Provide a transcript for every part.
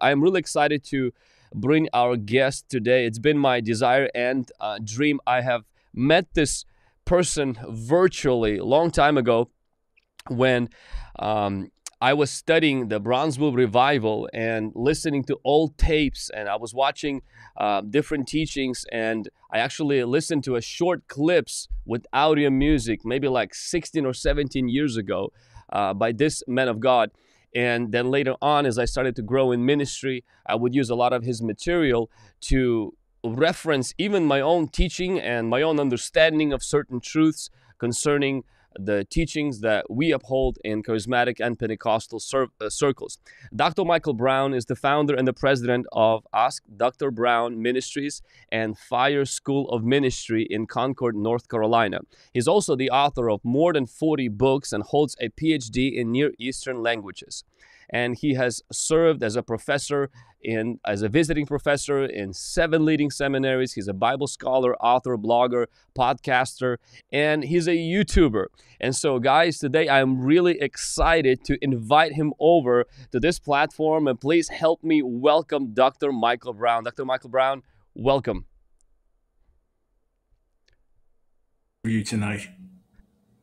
I'm really excited to bring our guest today. It's been my desire and uh, dream. I have met this person virtually a long time ago when um, I was studying the Brownsville revival and listening to old tapes, and I was watching uh, different teachings, and I actually listened to a short clips with audio music, maybe like 16 or 17 years ago, uh, by this man of God. And then later on, as I started to grow in ministry, I would use a lot of his material to reference even my own teaching and my own understanding of certain truths concerning the teachings that we uphold in charismatic and Pentecostal cir- uh, circles. Dr. Michael Brown is the founder and the president of Ask Dr. Brown Ministries and Fire School of Ministry in Concord, North Carolina. He's also the author of more than 40 books and holds a PhD in Near Eastern languages and he has served as a professor in as a visiting professor in seven leading seminaries. He's a Bible scholar, author, blogger, podcaster, and he's a YouTuber. And so, guys, today I'm really excited to invite him over to this platform. And please help me welcome Dr. Michael Brown. Dr. Michael Brown, welcome. For you tonight.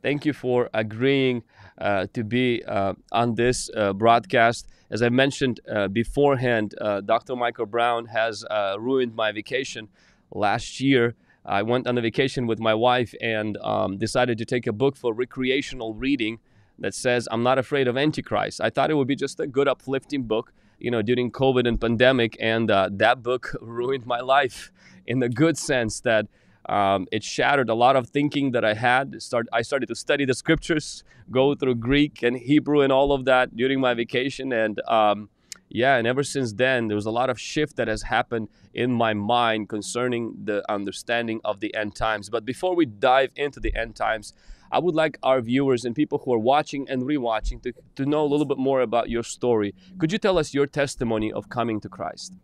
Thank you for agreeing to be uh, on this uh, broadcast. As I mentioned beforehand, Dr. Michael Brown has ruined my vacation last year. I went on a vacation with my wife and um, decided to take a book for recreational reading that says I'm not afraid of Antichrist. I thought it would be just a good uplifting book, you know, during COVID and pandemic, and uh, that book ruined my life in the good sense that um, it shattered a lot of thinking that I had. Start, I started to study the scriptures, go through Greek and Hebrew and all of that during my vacation. And um, yeah, and ever since then, there was a lot of shift that has happened in my mind concerning the understanding of the end times. But before we dive into the end times, I would like our viewers and people who are watching and rewatching to, to know a little bit more about your story. Could you tell us your testimony of coming to Christ?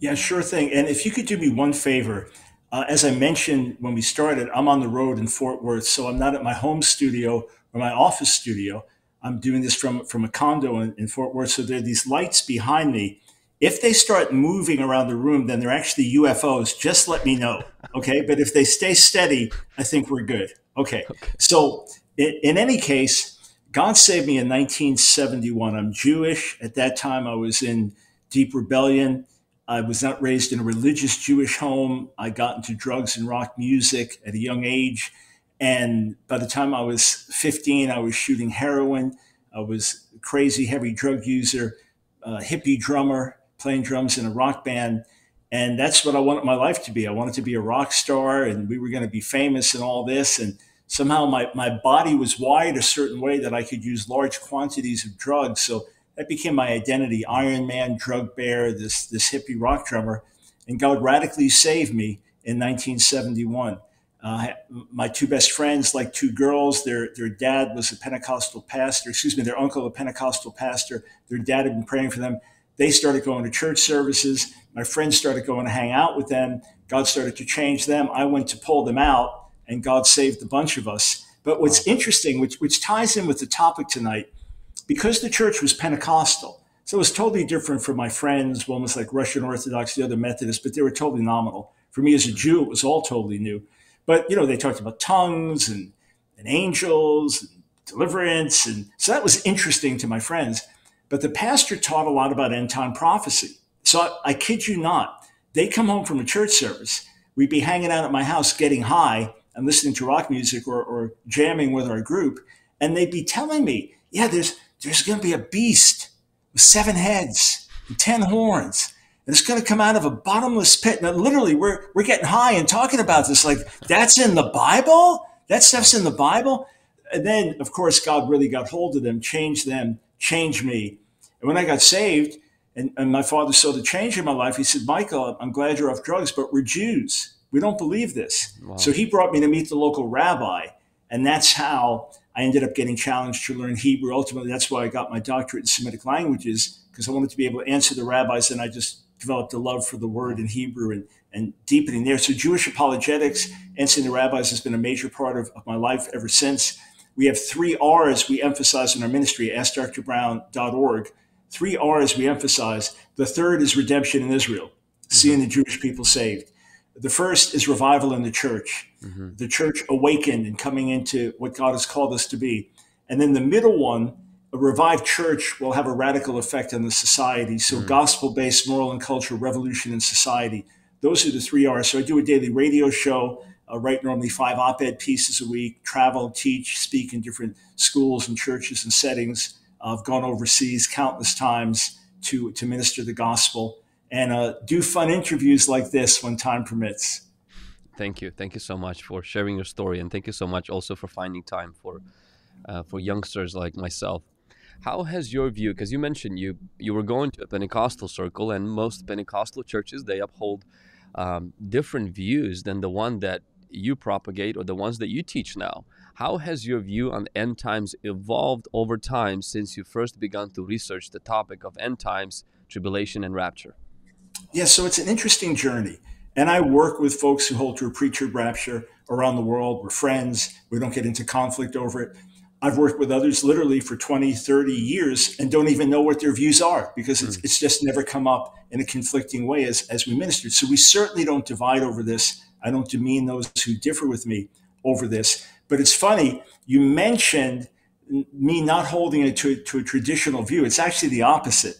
Yeah, sure thing. And if you could do me one favor, uh, as I mentioned when we started, I'm on the road in Fort Worth, so I'm not at my home studio or my office studio. I'm doing this from from a condo in, in Fort Worth. So there are these lights behind me. If they start moving around the room, then they're actually UFOs. Just let me know, okay? But if they stay steady, I think we're good. Okay. okay. So in, in any case, God saved me in 1971. I'm Jewish. At that time, I was in deep rebellion. I was not raised in a religious Jewish home. I got into drugs and rock music at a young age. And by the time I was 15, I was shooting heroin. I was a crazy, heavy drug user, hippie drummer, playing drums in a rock band. And that's what I wanted my life to be. I wanted to be a rock star and we were going to be famous and all this. And somehow my, my body was wired a certain way that I could use large quantities of drugs. So that became my identity Iron Man, Drug Bear, this, this hippie rock drummer. And God radically saved me in 1971. Uh, my two best friends, like two girls, their, their dad was a Pentecostal pastor, excuse me, their uncle, a Pentecostal pastor. Their dad had been praying for them. They started going to church services. My friends started going to hang out with them. God started to change them. I went to pull them out, and God saved a bunch of us. But what's interesting, which, which ties in with the topic tonight, because the church was Pentecostal, so it was totally different from my friends. One was like Russian Orthodox, the other Methodist, but they were totally nominal. For me as a Jew, it was all totally new. But you know, they talked about tongues and, and angels and deliverance, and so that was interesting to my friends. But the pastor taught a lot about end time prophecy. So I, I kid you not, they come home from a church service. We'd be hanging out at my house, getting high and listening to rock music or, or jamming with our group, and they'd be telling me, "Yeah, there's there's going to be a beast with seven heads and 10 horns. And it's going to come out of a bottomless pit. Now, literally, we're, we're getting high and talking about this. Like, that's in the Bible? That stuff's in the Bible? And then, of course, God really got hold of them, changed them, changed me. And when I got saved, and, and my father saw the change in my life, he said, Michael, I'm glad you're off drugs, but we're Jews. We don't believe this. Wow. So he brought me to meet the local rabbi. And that's how I ended up getting challenged to learn Hebrew. Ultimately, that's why I got my doctorate in Semitic languages because I wanted to be able to answer the rabbis, and I just developed a love for the word in Hebrew and, and deepening there. So Jewish apologetics, answering the rabbis, has been a major part of, of my life ever since. We have three R's we emphasize in our ministry, askdrbrown.org. three R's we emphasize. The third is redemption in Israel, seeing mm-hmm. the Jewish people saved. The first is revival in the church, mm-hmm. the church awakened and coming into what God has called us to be. And then the middle one, a revived church will have a radical effect on the society. So, mm-hmm. gospel based moral and cultural revolution in society. Those are the three R's. So, I do a daily radio show, uh, write normally five op ed pieces a week, travel, teach, speak in different schools and churches and settings. I've gone overseas countless times to, to minister the gospel and uh, do fun interviews like this when time permits. Thank you. Thank you so much for sharing your story. And thank you so much also for finding time for, uh, for youngsters like myself. How has your view, because you mentioned you, you were going to a Pentecostal circle and most Pentecostal churches, they uphold um, different views than the one that you propagate or the ones that you teach now. How has your view on end times evolved over time since you first began to research the topic of end times, tribulation, and rapture? Yeah, so it's an interesting journey. And I work with folks who hold to a pre trib rapture around the world. We're friends. We don't get into conflict over it. I've worked with others literally for 20, 30 years and don't even know what their views are because it's, mm. it's just never come up in a conflicting way as, as we ministered. So we certainly don't divide over this. I don't demean those who differ with me over this. But it's funny, you mentioned me not holding it to, to a traditional view. It's actually the opposite.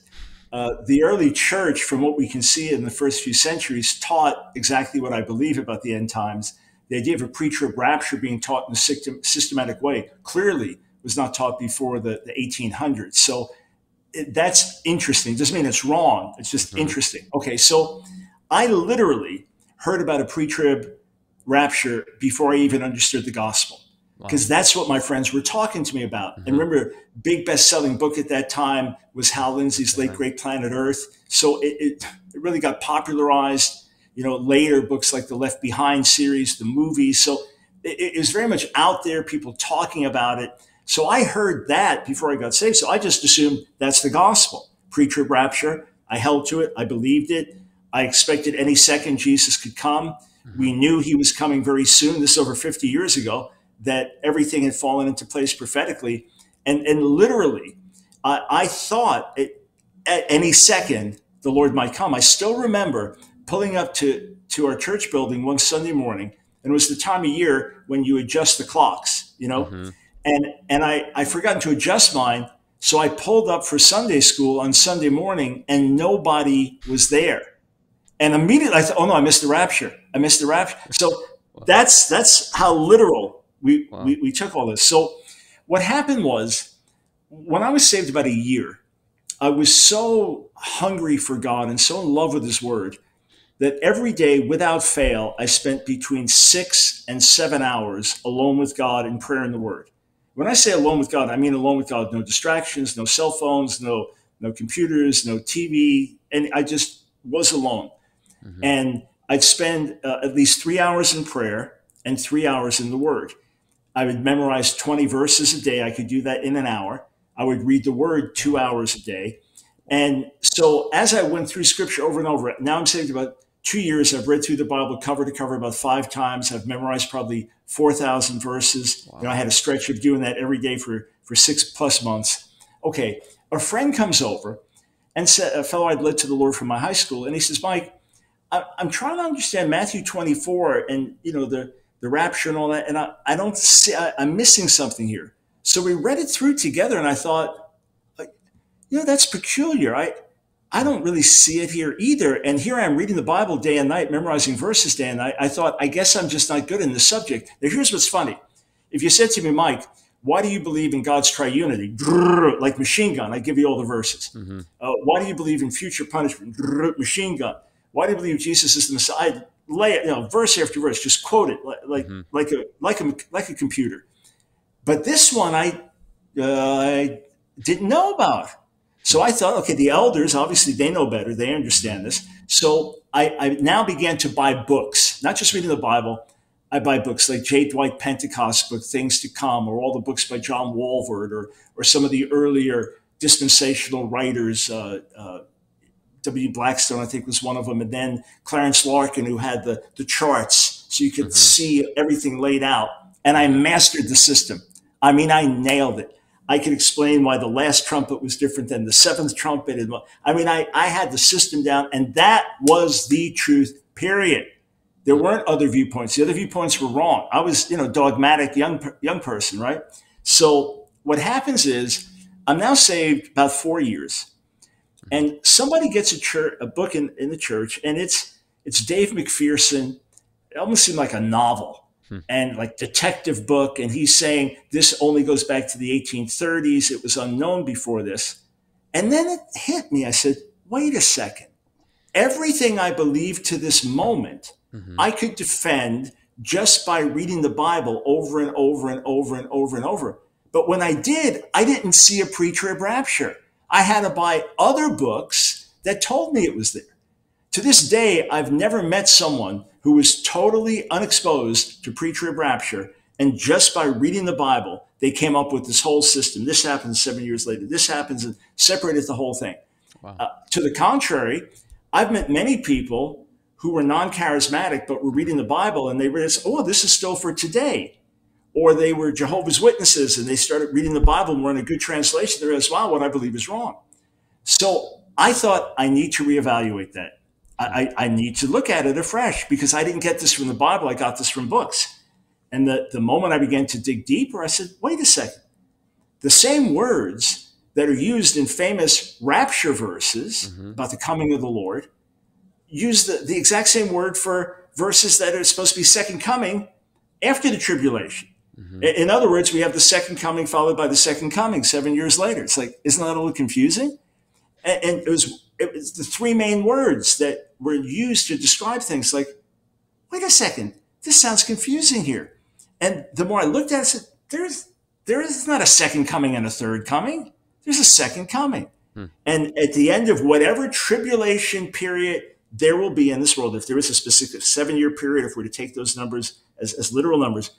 Uh, the early church, from what we can see in the first few centuries, taught exactly what I believe about the end times. The idea of a pre-trib rapture being taught in a systematic way clearly was not taught before the, the 1800s. So it, that's interesting. Doesn't mean it's wrong. It's just mm-hmm. interesting. Okay, so I literally heard about a pre-trib rapture before I even understood the gospel because wow. that's what my friends were talking to me about. Mm-hmm. And remember, big best-selling book at that time was Hal Lindsey's Late Great Planet Earth. So it, it, it, really got popularized. You know, later books like the Left Behind series, the movies. So it, it was very much out there, people talking about it. So I heard that before I got saved. So I just assumed that's the gospel, pre-trib rapture. I held to it. I believed it. I expected any second Jesus could come. Mm-hmm. We knew he was coming very soon. This over 50 years ago that everything had fallen into place prophetically. And, and literally, uh, I thought it, at any second the Lord might come. I still remember pulling up to, to our church building one Sunday morning, and it was the time of year when you adjust the clocks, you know? Mm-hmm. And, and I, I forgot to adjust mine. So I pulled up for Sunday school on Sunday morning, and nobody was there. And immediately I thought, oh no, I missed the rapture. I missed the rapture. So that's that's how literal we, wow. we, we took all this. So what happened was when I was saved about a year, I was so hungry for God and so in love with His Word that every day, without fail, I spent between six and seven hours alone with God in prayer and the Word. When I say alone with God, I mean alone with God, no distractions, no cell phones, no no computers, no TV, and I just was alone. Mm-hmm. And I'd spend uh, at least three hours in prayer and three hours in the Word. I would memorize 20 verses a day. I could do that in an hour. I would read the word two hours a day. And so as I went through scripture over and over, now I'm saved about two years. I've read through the Bible cover to cover about five times. I've memorized probably 4,000 verses. Wow. You know, I had a stretch of doing that every day for, for six plus months. Okay. A friend comes over and said, a fellow I'd led to the Lord from my high school. And he says, Mike, I'm trying to understand Matthew 24 and, you know, the, the rapture and all that. And I, I don't see, I, I'm missing something here. So we read it through together and I thought, like, you know, that's peculiar. I, I don't really see it here either. And here I am reading the Bible day and night, memorizing verses day and night. I thought, I guess I'm just not good in the subject. Now, here's what's funny. If you said to me, Mike, why do you believe in God's triunity? Like machine gun, I give you all the verses. Mm-hmm. Uh, why do you believe in future punishment? Machine gun. Why do you believe Jesus is the Messiah? Lay it, you know, verse after verse, just quote it like like, mm-hmm. like a like a like a computer. But this one I uh, I didn't know about. So I thought, okay, the elders obviously they know better, they understand this. So I, I now began to buy books, not just reading the Bible. I buy books like J. Dwight Pentecost book, Things to Come, or all the books by John Walvoord, or or some of the earlier dispensational writers, uh, uh, W. Blackstone, I think, was one of them, and then Clarence Larkin, who had the the charts, so you could mm-hmm. see everything laid out. And I mastered the system. I mean, I nailed it. I could explain why the last trumpet was different than the seventh trumpet. And I mean, I, I had the system down, and that was the truth, period. There weren't other viewpoints. The other viewpoints were wrong. I was, you know, dogmatic young young person, right? So what happens is I'm now saved about four years, and somebody gets a church a book in, in the church, and it's it's Dave MacPherson. It almost seemed like a novel hmm. and like detective book. And he's saying this only goes back to the 1830s. It was unknown before this. And then it hit me. I said, wait a second. Everything I believe to this moment, mm-hmm. I could defend just by reading the Bible over and over and over and over and over. But when I did, I didn't see a pre trib rapture. I had to buy other books that told me it was there. To this day, I've never met someone who was totally unexposed to pre trib rapture. And just by reading the Bible, they came up with this whole system. This happens seven years later. This happens and separated the whole thing. Wow. Uh, to the contrary, I've met many people who were non charismatic but were reading the Bible and they realized, oh, this is still for today. Or they were Jehovah's Witnesses and they started reading the Bible and were in a good translation. They realized, wow, what I believe is wrong. So I thought I need to reevaluate that. I, I need to look at it afresh because I didn't get this from the Bible. I got this from books. And the, the moment I began to dig deeper, I said, wait a second. The same words that are used in famous rapture verses mm-hmm. about the coming of the Lord use the, the exact same word for verses that are supposed to be second coming after the tribulation. Mm-hmm. In other words, we have the second coming followed by the second coming seven years later. It's like, isn't that a little confusing? And, and it was it was the three main words that were used to describe things like, wait a second, this sounds confusing here. And the more I looked at it, I said, there's, there is not a second coming and a third coming. There's a second coming. Hmm. And at the end of whatever tribulation period there will be in this world, if there is a specific seven year period, if we're to take those numbers as, as literal numbers,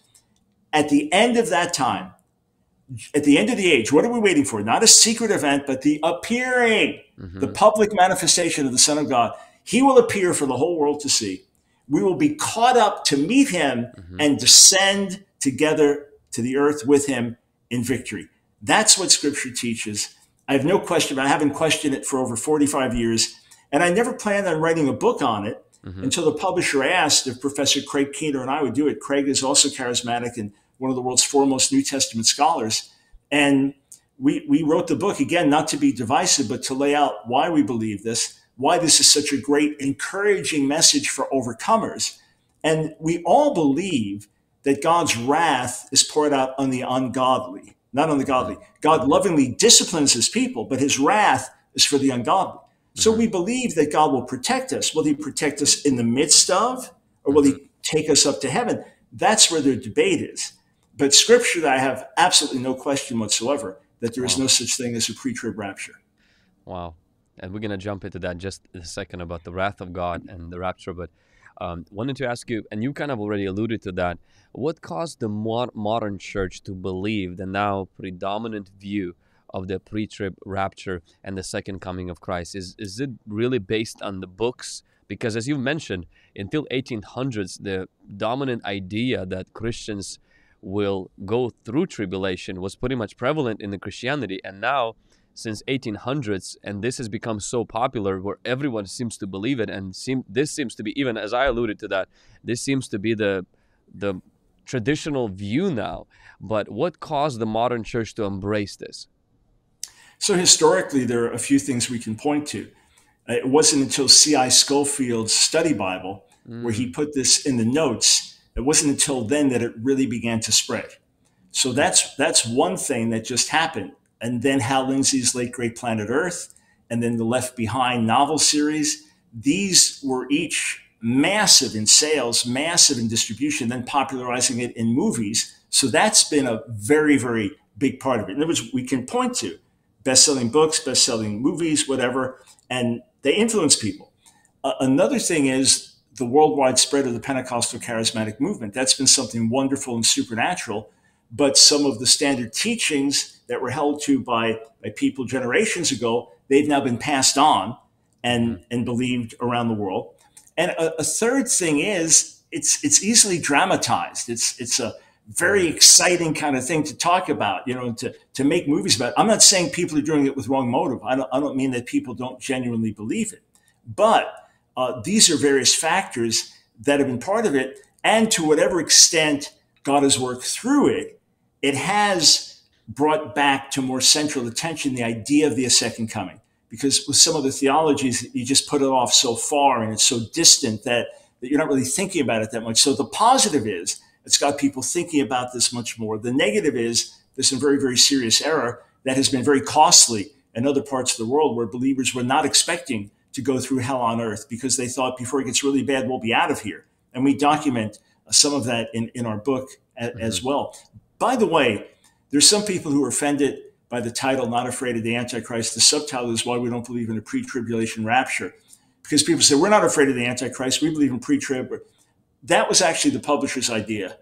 at the end of that time, at the end of the age, what are we waiting for? Not a secret event, but the appearing, mm-hmm. the public manifestation of the Son of God. He will appear for the whole world to see. We will be caught up to meet him mm-hmm. and descend together to the earth with him in victory. That's what scripture teaches. I have no question, I haven't questioned it for over 45 years. And I never planned on writing a book on it mm-hmm. until the publisher asked if Professor Craig Keener and I would do it. Craig is also charismatic and one of the world's foremost New Testament scholars. And we, we wrote the book, again, not to be divisive, but to lay out why we believe this, why this is such a great, encouraging message for overcomers. And we all believe that God's wrath is poured out on the ungodly, not on the godly. God lovingly disciplines his people, but his wrath is for the ungodly. So mm-hmm. we believe that God will protect us. Will he protect us in the midst of, or will he take us up to heaven? That's where the debate is. But scripture, I have absolutely no question whatsoever that there is wow. no such thing as a pre-trib rapture. Wow. And we're going to jump into that just in a second about the wrath of God and the rapture. But um, wanted to ask you, and you kind of already alluded to that, what caused the modern church to believe the now predominant view of the pre-trib rapture and the second coming of Christ? Is is it really based on the books? Because as you mentioned, until 1800s, the dominant idea that Christians will go through tribulation was pretty much prevalent in the Christianity. And now, since 1800s, and this has become so popular where everyone seems to believe it, and seem, this seems to be even as I alluded to that, this seems to be the the traditional view now. But what caused the modern church to embrace this? So historically, there are a few things we can point to. It wasn't until C.I. Scofield's study Bible mm. where he mm. put this in the notes it wasn't until then that it really began to spread. So that's that's one thing that just happened. And then Hal Lindsey's late great Planet Earth, and then the Left Behind novel series. These were each massive in sales, massive in distribution, then popularizing it in movies. So that's been a very, very big part of it. In other words, we can point to best-selling books, best-selling movies, whatever, and they influence people. Uh, another thing is the worldwide spread of the Pentecostal charismatic movement. That's been something wonderful and supernatural. But some of the standard teachings that were held to by, by people generations ago, they've now been passed on and, and believed around the world. And a, a third thing is it's it's easily dramatized. It's it's a very exciting kind of thing to talk about, you know, to, to make movies about. I'm not saying people are doing it with wrong motive. I don't, I don't mean that people don't genuinely believe it. But uh, these are various factors that have been part of it. And to whatever extent God has worked through it, it has brought back to more central attention the idea of the second coming. Because with some of the theologies, you just put it off so far and it's so distant that, that you're not really thinking about it that much. So the positive is it's got people thinking about this much more. The negative is there's some very, very serious error that has been very costly in other parts of the world where believers were not expecting to go through hell on earth because they thought before it gets really bad, we'll be out of here. And we document some of that in, in our book mm-hmm. as well. By the way, there's some people who are offended by the title, Not Afraid of the Antichrist. The subtitle is Why We Don't Believe in a Pre Tribulation Rapture. Because people say, We're not afraid of the Antichrist. We believe in pre trib that was actually the publisher's idea.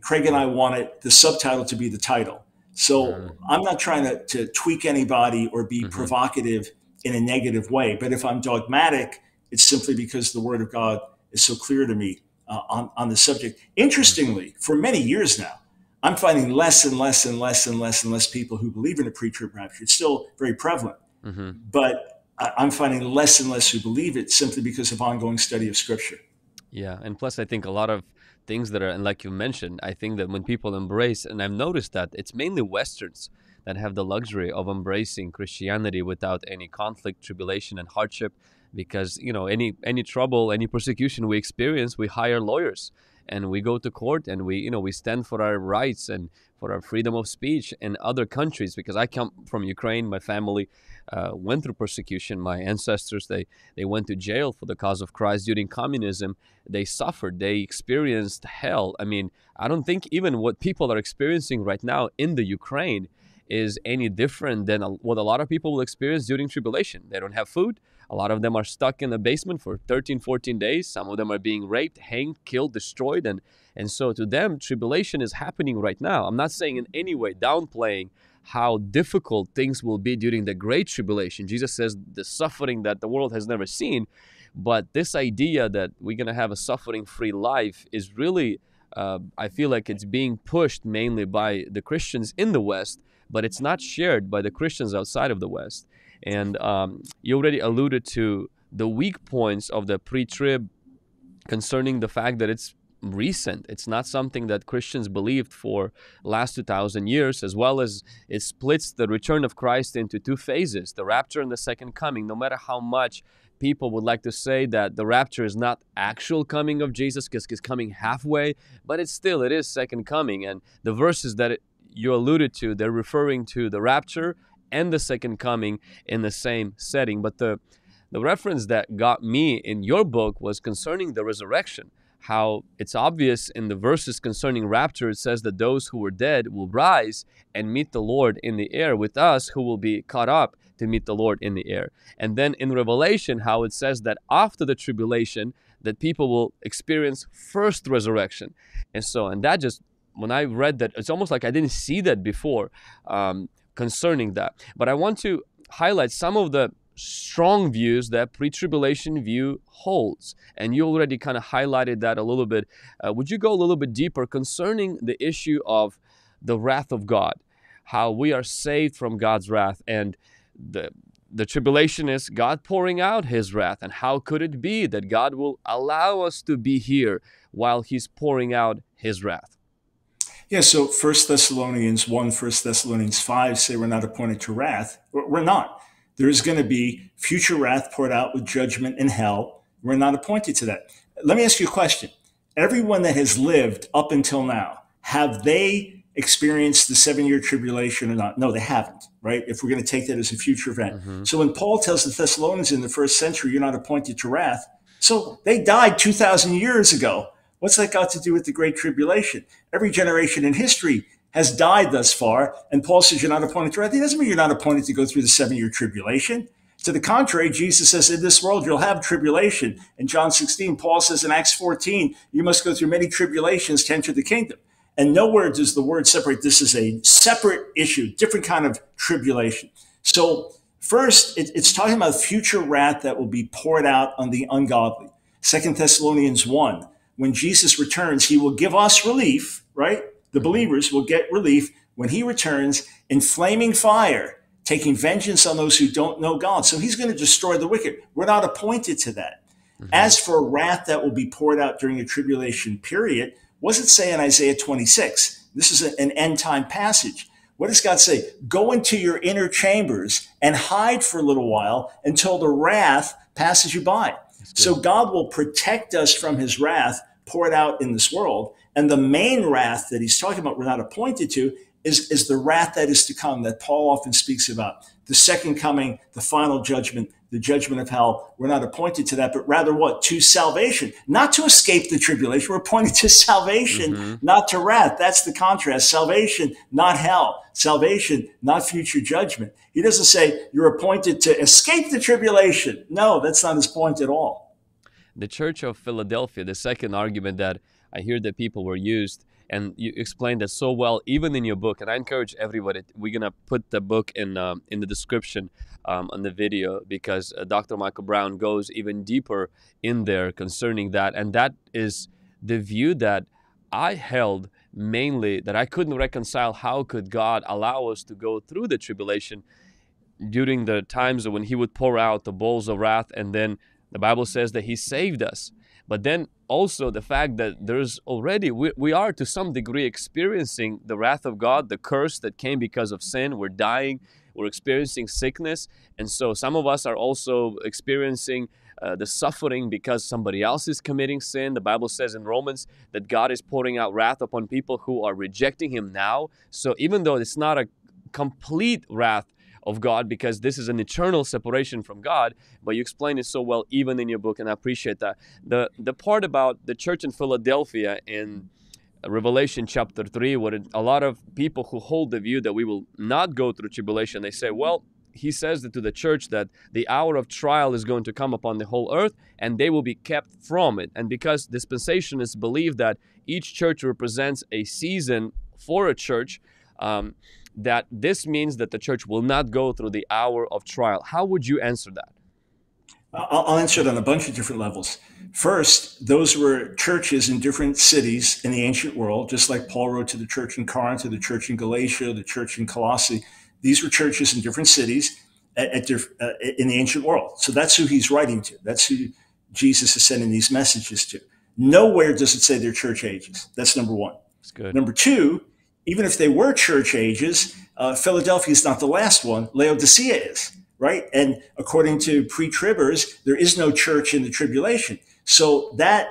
Craig and I wanted the subtitle to be the title. So mm-hmm. I'm not trying to, to, tweak anybody or be mm-hmm. provocative in a negative way. But if I'm dogmatic, it's simply because the word of God is so clear to me uh, on, on the subject. Interestingly, for many years now, I'm finding less and less and less and less and less people who believe in a pre-trib rapture. It's still very prevalent, mm-hmm. but I'm finding less and less who believe it simply because of ongoing study of Scripture. Yeah, and plus I think a lot of things that are and like you mentioned, I think that when people embrace and I've noticed that it's mainly westerns that have the luxury of embracing Christianity without any conflict, tribulation and hardship because, you know, any any trouble, any persecution we experience, we hire lawyers and we go to court and we, you know, we stand for our rights and for our freedom of speech in other countries because I come from Ukraine, my family uh, went through persecution. My ancestors they they went to jail for the cause of Christ during communism. They suffered. They experienced hell. I mean, I don't think even what people are experiencing right now in the Ukraine is any different than what a lot of people will experience during tribulation. They don't have food. A lot of them are stuck in the basement for 13, 14 days. Some of them are being raped, hanged, killed, destroyed. And, and so to them, tribulation is happening right now. I'm not saying in any way downplaying how difficult things will be during the great tribulation. Jesus says the suffering that the world has never seen. But this idea that we're going to have a suffering free life is really, uh, I feel like it's being pushed mainly by the Christians in the West, but it's not shared by the Christians outside of the West. And um, you already alluded to the weak points of the pre trib concerning the fact that it's recent. It's not something that Christians believed for last 2000 years as well as it splits the return of Christ into two phases, the rapture and the second coming. No matter how much people would like to say that the rapture is not actual coming of Jesus because it's coming halfway, but it's still it is second coming and the verses that it, you alluded to, they're referring to the rapture and the second coming in the same setting. But the the reference that got me in your book was concerning the resurrection how it's obvious in the verses concerning rapture, it says that those who were dead will rise and meet the Lord in the air with us who will be caught up to meet the Lord in the air. And then in Revelation, how it says that after the tribulation, that people will experience first resurrection. And so, and that just, when I read that, it's almost like I didn't see that before um, concerning that. But I want to highlight some of the strong views that pre-tribulation view holds. And you already kind of highlighted that a little bit. Uh, would you go a little bit deeper concerning the issue of the wrath of god? How we are saved from god's wrath and the the tribulation is god pouring out his wrath. And how could it be that god will allow us to be here while he's pouring out his wrath yeah, so First Thessalonians 1, 1 Thessalonians 5 say we're not appointed to wrath. We're not there is going to be future wrath poured out with judgment in hell. We're not appointed to that. Let me ask you a question. Everyone that has lived up until now, have they experienced the seven year tribulation or not? No, they haven't, right? If we're going to take that as a future event. Mm-hmm. So when Paul tells the Thessalonians in the first century, you're not appointed to wrath. So they died 2,000 years ago. What's that got to do with the Great Tribulation? Every generation in history has died thus far. And Paul says you're not appointed to wrath. It doesn't mean you're not appointed to go through the seven year tribulation. To the contrary, Jesus says, in this world you'll have tribulation. In John 16, Paul says in Acts 14, you must go through many tribulations to enter the kingdom. And nowhere does the word separate. This is a separate issue, different kind of tribulation. So, first, it, it's talking about future wrath that will be poured out on the ungodly. Second Thessalonians 1, when Jesus returns, he will give us relief, right? the believers will get relief when he returns in flaming fire, taking vengeance on those who don't know God. So he's going to destroy the wicked. We're not appointed to that. Mm-hmm. As for wrath that will be poured out during a tribulation period, what does it say in Isaiah 26? This is an end time passage. What does God say? Go into your inner chambers and hide for a little while until the wrath passes you by. So God will protect us from his wrath poured out in this world. And the main wrath that he's talking about, we're not appointed to, is, is the wrath that is to come that Paul often speaks about. The second coming, the final judgment, the judgment of hell. We're not appointed to that, but rather what? To salvation, not to escape the tribulation. We're appointed to salvation, mm-hmm. not to wrath. That's the contrast. Salvation, not hell. Salvation, not future judgment. He doesn't say you're appointed to escape the tribulation. No, that's not his point at all. The Church of Philadelphia, the second argument that I hear that people were used and you explained that so well even in your book and i encourage everybody we're gonna put the book in um, in the description um, on the video because uh, dr michael brown goes even deeper in there concerning that and that is the view that i held mainly that i couldn't reconcile how could god allow us to go through the tribulation during the times when he would pour out the bowls of wrath and then the bible says that he saved us but then also the fact that there's already we, we are to some degree experiencing the wrath of god the curse that came because of sin. We're dying we're experiencing sickness. And so some of us are also experiencing uh, the suffering because somebody else is committing sin. The bible says in romans that god is pouring out wrath upon people who are rejecting him now. So even though it's not a complete wrath of God because this is an eternal separation from God. But you explain it so well even in your book, and I appreciate that. The the part about the church in Philadelphia in Revelation chapter 3, where a lot of people who hold the view that we will not go through tribulation, they say, well, he says to the church that the hour of trial is going to come upon the whole earth and they will be kept from it. And because dispensationalists believe that each church represents a season for a church, um, that this means that the church will not go through the hour of trial. How would you answer that? I'll answer it on a bunch of different levels. First, those were churches in different cities in the ancient world, just like Paul wrote to the church in Corinth, to the church in Galatia, the church in Colossae. These were churches in different cities at, at uh, in the ancient world. So that's who he's writing to. That's who Jesus is sending these messages to. Nowhere does it say they're church ages. That's number one. That's good. Number two, even if they were church ages, uh, Philadelphia is not the last one. Laodicea is, right? And according to pre tribbers, there is no church in the tribulation. So that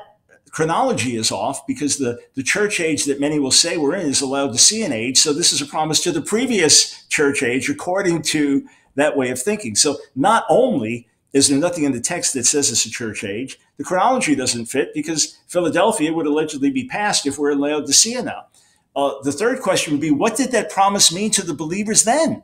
chronology is off because the, the church age that many will say we're in is a Laodicean age. So this is a promise to the previous church age according to that way of thinking. So not only is there nothing in the text that says it's a church age, the chronology doesn't fit because Philadelphia would allegedly be passed if we're in Laodicea now. Uh, the third question would be, what did that promise mean to the believers then?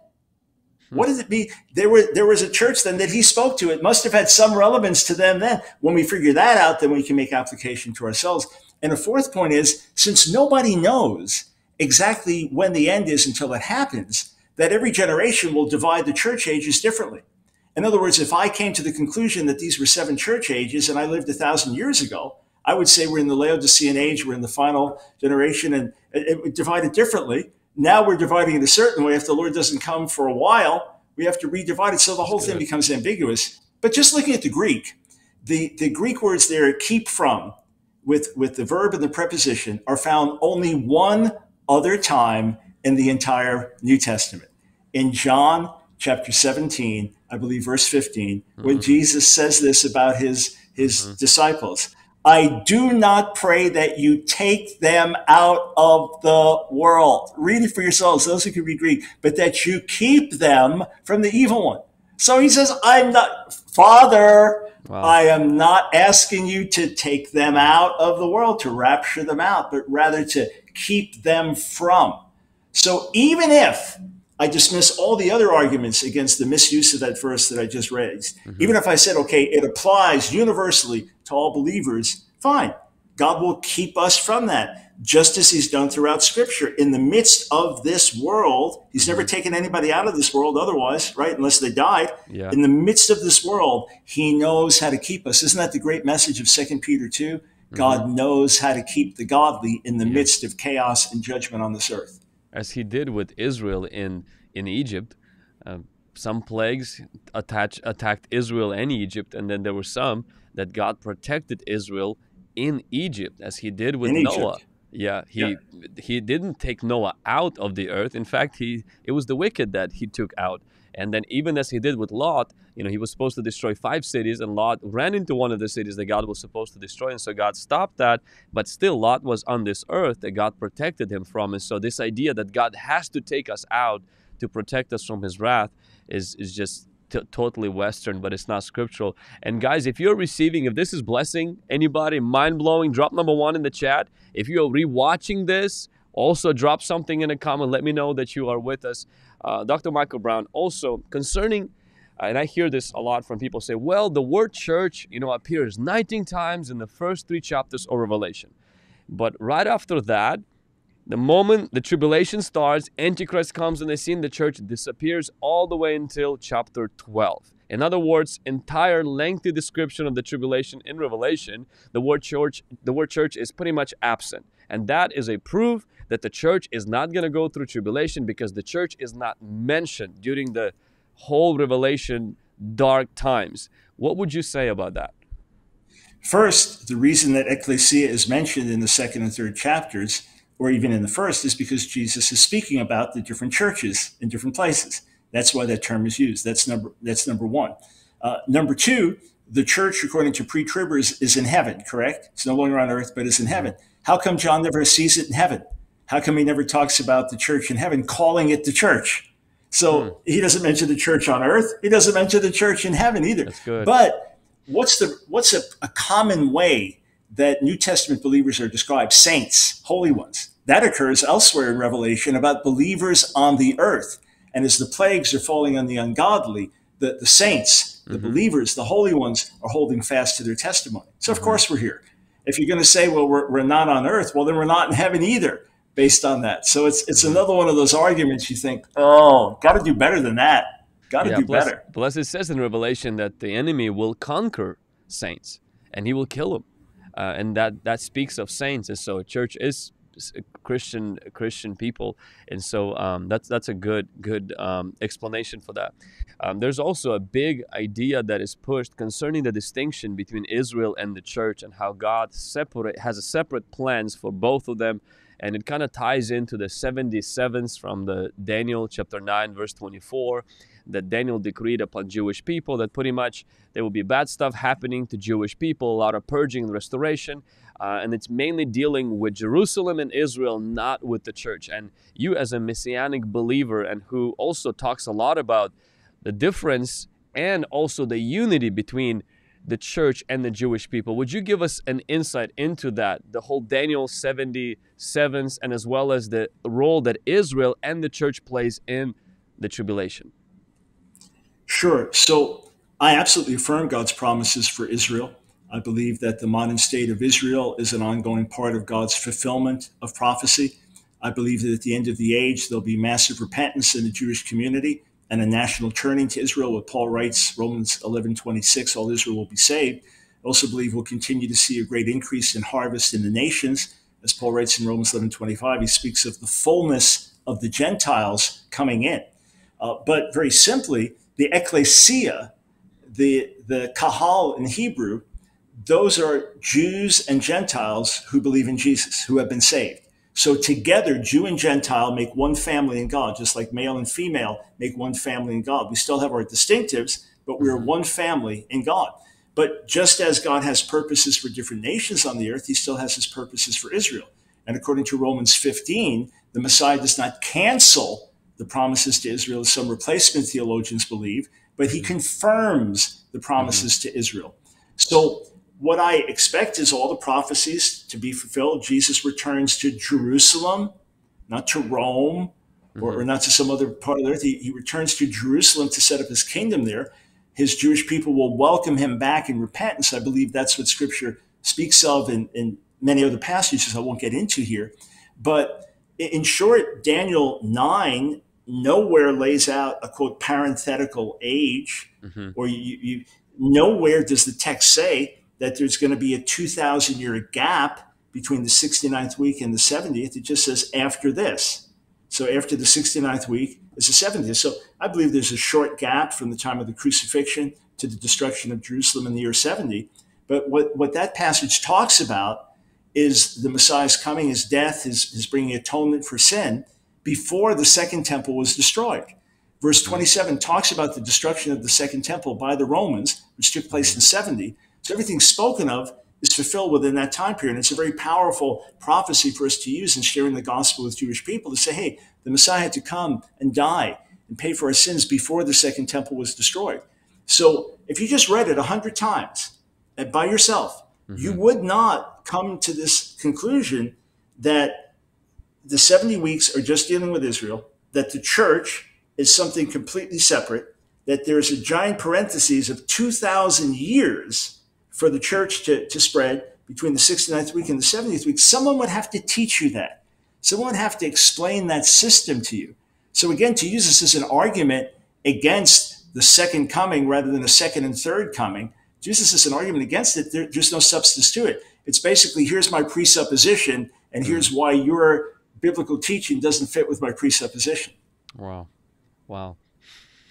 What did it mean? There were there was a church then that he spoke to. It must have had some relevance to them then. When we figure that out, then we can make application to ourselves. And a fourth point is, since nobody knows exactly when the end is until it happens, that every generation will divide the church ages differently. In other words, if I came to the conclusion that these were seven church ages and I lived a thousand years ago, I would say we're in the Laodicean age, we're in the final generation, and it, it divided differently. Now we're dividing it a certain way. If the Lord doesn't come for a while, we have to redivide it. So the whole thing becomes ambiguous. But just looking at the Greek, the, the Greek words there, keep from, with, with the verb and the preposition, are found only one other time in the entire New Testament. In John chapter 17, I believe verse 15, mm-hmm. when Jesus says this about his, his mm-hmm. disciples. I do not pray that you take them out of the world. Read it for yourselves, those who can read Greek, but that you keep them from the evil one. So he says, I'm not, Father, wow. I am not asking you to take them out of the world, to rapture them out, but rather to keep them from. So even if I dismiss all the other arguments against the misuse of that verse that I just raised. Mm-hmm. Even if I said, okay, it applies universally to all believers, fine. God will keep us from that, just as He's done throughout Scripture. In the midst of this world, He's mm-hmm. never taken anybody out of this world otherwise, right? Unless they died. Yeah. In the midst of this world, He knows how to keep us. Isn't that the great message of Second Peter 2? God mm-hmm. knows how to keep the godly in the yeah. midst of chaos and judgment on this earth. As he did with Israel in, in Egypt, uh, some plagues attach, attacked Israel and Egypt, and then there were some that God protected Israel in Egypt, as he did with in Noah. Egypt. Yeah, he yeah. he didn't take Noah out of the earth. In fact, he it was the wicked that he took out. And then even as he did with Lot, you know, he was supposed to destroy five cities, and Lot ran into one of the cities that God was supposed to destroy, and so God stopped that. But still, Lot was on this earth that God protected him from. And so this idea that God has to take us out to protect us from His wrath is is just t- totally Western, but it's not scriptural. And guys, if you're receiving, if this is blessing anybody, mind blowing, drop number one in the chat. If you're rewatching this, also drop something in a comment. Let me know that you are with us. Uh, Dr. Michael Brown, also concerning, uh, and I hear this a lot from people say, well, the word church, you know, appears 19 times in the first three chapters of Revelation. But right after that, the moment the tribulation starts, Antichrist comes on the scene, the church disappears all the way until chapter 12. In other words, entire lengthy description of the tribulation in Revelation, the word church, the word church is pretty much absent. And that is a proof that the church is not going to go through tribulation because the church is not mentioned during the whole Revelation dark times. What would you say about that? First, the reason that ecclesia is mentioned in the second and third chapters, or even in the first, is because Jesus is speaking about the different churches in different places. That's why that term is used. That's number. That's number one. Uh, number two, the church, according to pre-tribbers, is in heaven. Correct? It's no longer on earth, but it's in heaven. How come John never sees it in heaven? How come he never talks about the church in heaven, calling it the church? So hmm. he doesn't mention the church on earth. He doesn't mention the church in heaven either. That's good. But what's the what's a, a common way that New Testament believers are described? Saints, holy ones. That occurs elsewhere in Revelation about believers on the earth. And as the plagues are falling on the ungodly, the, the saints, the mm-hmm. believers, the holy ones are holding fast to their testimony. So, of mm-hmm. course, we're here. If you're going to say, well, we're, we're not on earth, well, then we're not in heaven either based on that. So it's it's mm-hmm. another one of those arguments you think, oh, got to do better than that. Got to yeah, do plus, better. Plus, it says in Revelation that the enemy will conquer saints and he will kill them, uh, and that that speaks of saints. And so, church is Christian Christian people, and so um, that's that's a good good um, explanation for that. Um, there's also a big idea that is pushed concerning the distinction between Israel and the church, and how God separate has a separate plans for both of them and it kind of ties into the 77s from the Daniel chapter 9 verse 24 that Daniel decreed upon Jewish people that pretty much there will be bad stuff happening to Jewish people, a lot of purging and restoration, uh, and it's mainly dealing with Jerusalem and Israel, not with the church. And you, as a messianic believer, and who also talks a lot about the difference and also the unity between the church and the Jewish people. Would you give us an insight into that, the whole Daniel 77s, and as well as the role that Israel and the church plays in the tribulation? Sure. So I absolutely affirm God's promises for Israel. I believe that the modern state of Israel is an ongoing part of God's fulfillment of prophecy. I believe that at the end of the age, there'll be massive repentance in the Jewish community and a national turning to Israel, what Paul writes, Romans 11 26, all Israel will be saved. I also believe we'll continue to see a great increase in harvest in the nations. As Paul writes in Romans 11 25, he speaks of the fullness of the Gentiles coming in. Uh, but very simply, the ecclesia, the, the kahal in Hebrew, those are Jews and Gentiles who believe in Jesus, who have been saved. So together, Jew and Gentile make one family in God, just like male and female make one family in God. We still have our distinctives, but we are one family in God. But just as God has purposes for different nations on the earth, he still has his purposes for Israel. And according to Romans 15, the Messiah does not cancel the promises to Israel, as some replacement theologians believe, but he confirms the promises mm-hmm. to Israel. So what I expect is all the prophecies to be fulfilled. Jesus returns to Jerusalem, not to Rome mm-hmm. or, or, not to some other part of the earth. He, he returns to Jerusalem to set up his kingdom there. His Jewish people will welcome him back in repentance. I believe that's what scripture speaks of in, in many other passages I won't get into here. But in short, Daniel 9 nowhere lays out a quote parenthetical age, mm-hmm. or you, you, nowhere does the text say that there's going to be a 2,000 year gap between the 69th week and the 70th. It just says after this. So after the 69th week is the 70th. So I believe there's a short gap from the time of the crucifixion to the destruction of Jerusalem in the year 70. But what, what that passage talks about is the Messiah's coming, his death, his, his bringing atonement for sin before the second temple was destroyed. Verse 27 talks about the destruction of the second temple by the Romans, which took place in 70. So everything spoken of is fulfilled within that time period. And it's a very powerful prophecy for us to use in sharing the gospel with Jewish people to say, hey, the Messiah had to come and die and pay for our sins before the second temple was destroyed. So if you just read it a hundred times by yourself, mm-hmm. you would not come to this conclusion that the 70 weeks are just dealing with Israel, that the church is something completely separate, that there's a giant parenthesis of 2,000 years for the church to, to spread between the 69th week and the 70th week. Someone would have to teach you that. Someone would have to explain that system to you. So, again, to use this as an argument against the second coming rather than the second and third coming, to use this as an argument against it, there, there's no substance to it. It's basically here's my presupposition, and hmm. here's why your biblical teaching doesn't fit with my presupposition. Wow. Wow.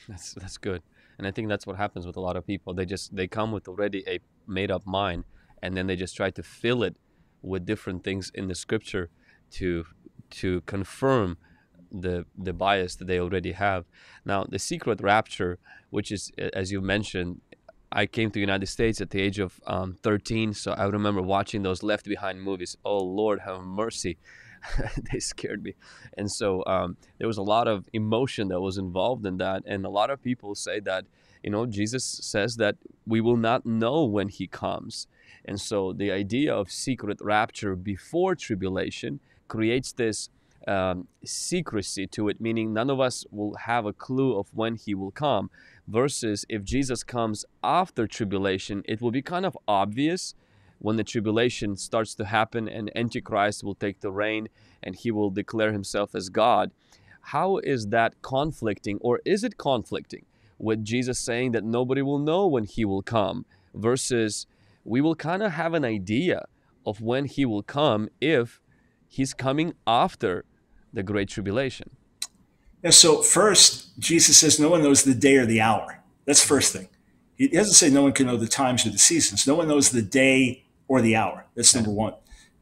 That's that's good. And I think that's what happens with a lot of people. They just they come with already a made up mind and then they just try to fill it with different things in the scripture to to confirm the the bias that they already have. Now, the secret rapture, which is as you mentioned, I came to the United States at the age of um, 13, so I remember watching those Left Behind movies. Oh Lord, have mercy! they scared me. And so um, there was a lot of emotion that was involved in that. And a lot of people say that, you know, Jesus says that we will not know when he comes. And so the idea of secret rapture before tribulation creates this um, secrecy to it, meaning none of us will have a clue of when he will come. Versus if Jesus comes after tribulation, it will be kind of obvious when the tribulation starts to happen and Antichrist will take the reign and he will declare himself as God. How is that conflicting, or is it conflicting with Jesus saying that nobody will know when he will come versus we will kind of have an idea of when he will come if he's coming after the Great Tribulation? Yeah, so first, Jesus says no one knows the day or the hour. That's first thing. He doesn't say no one can know the times or the seasons. No one knows the day or the hour. That's number one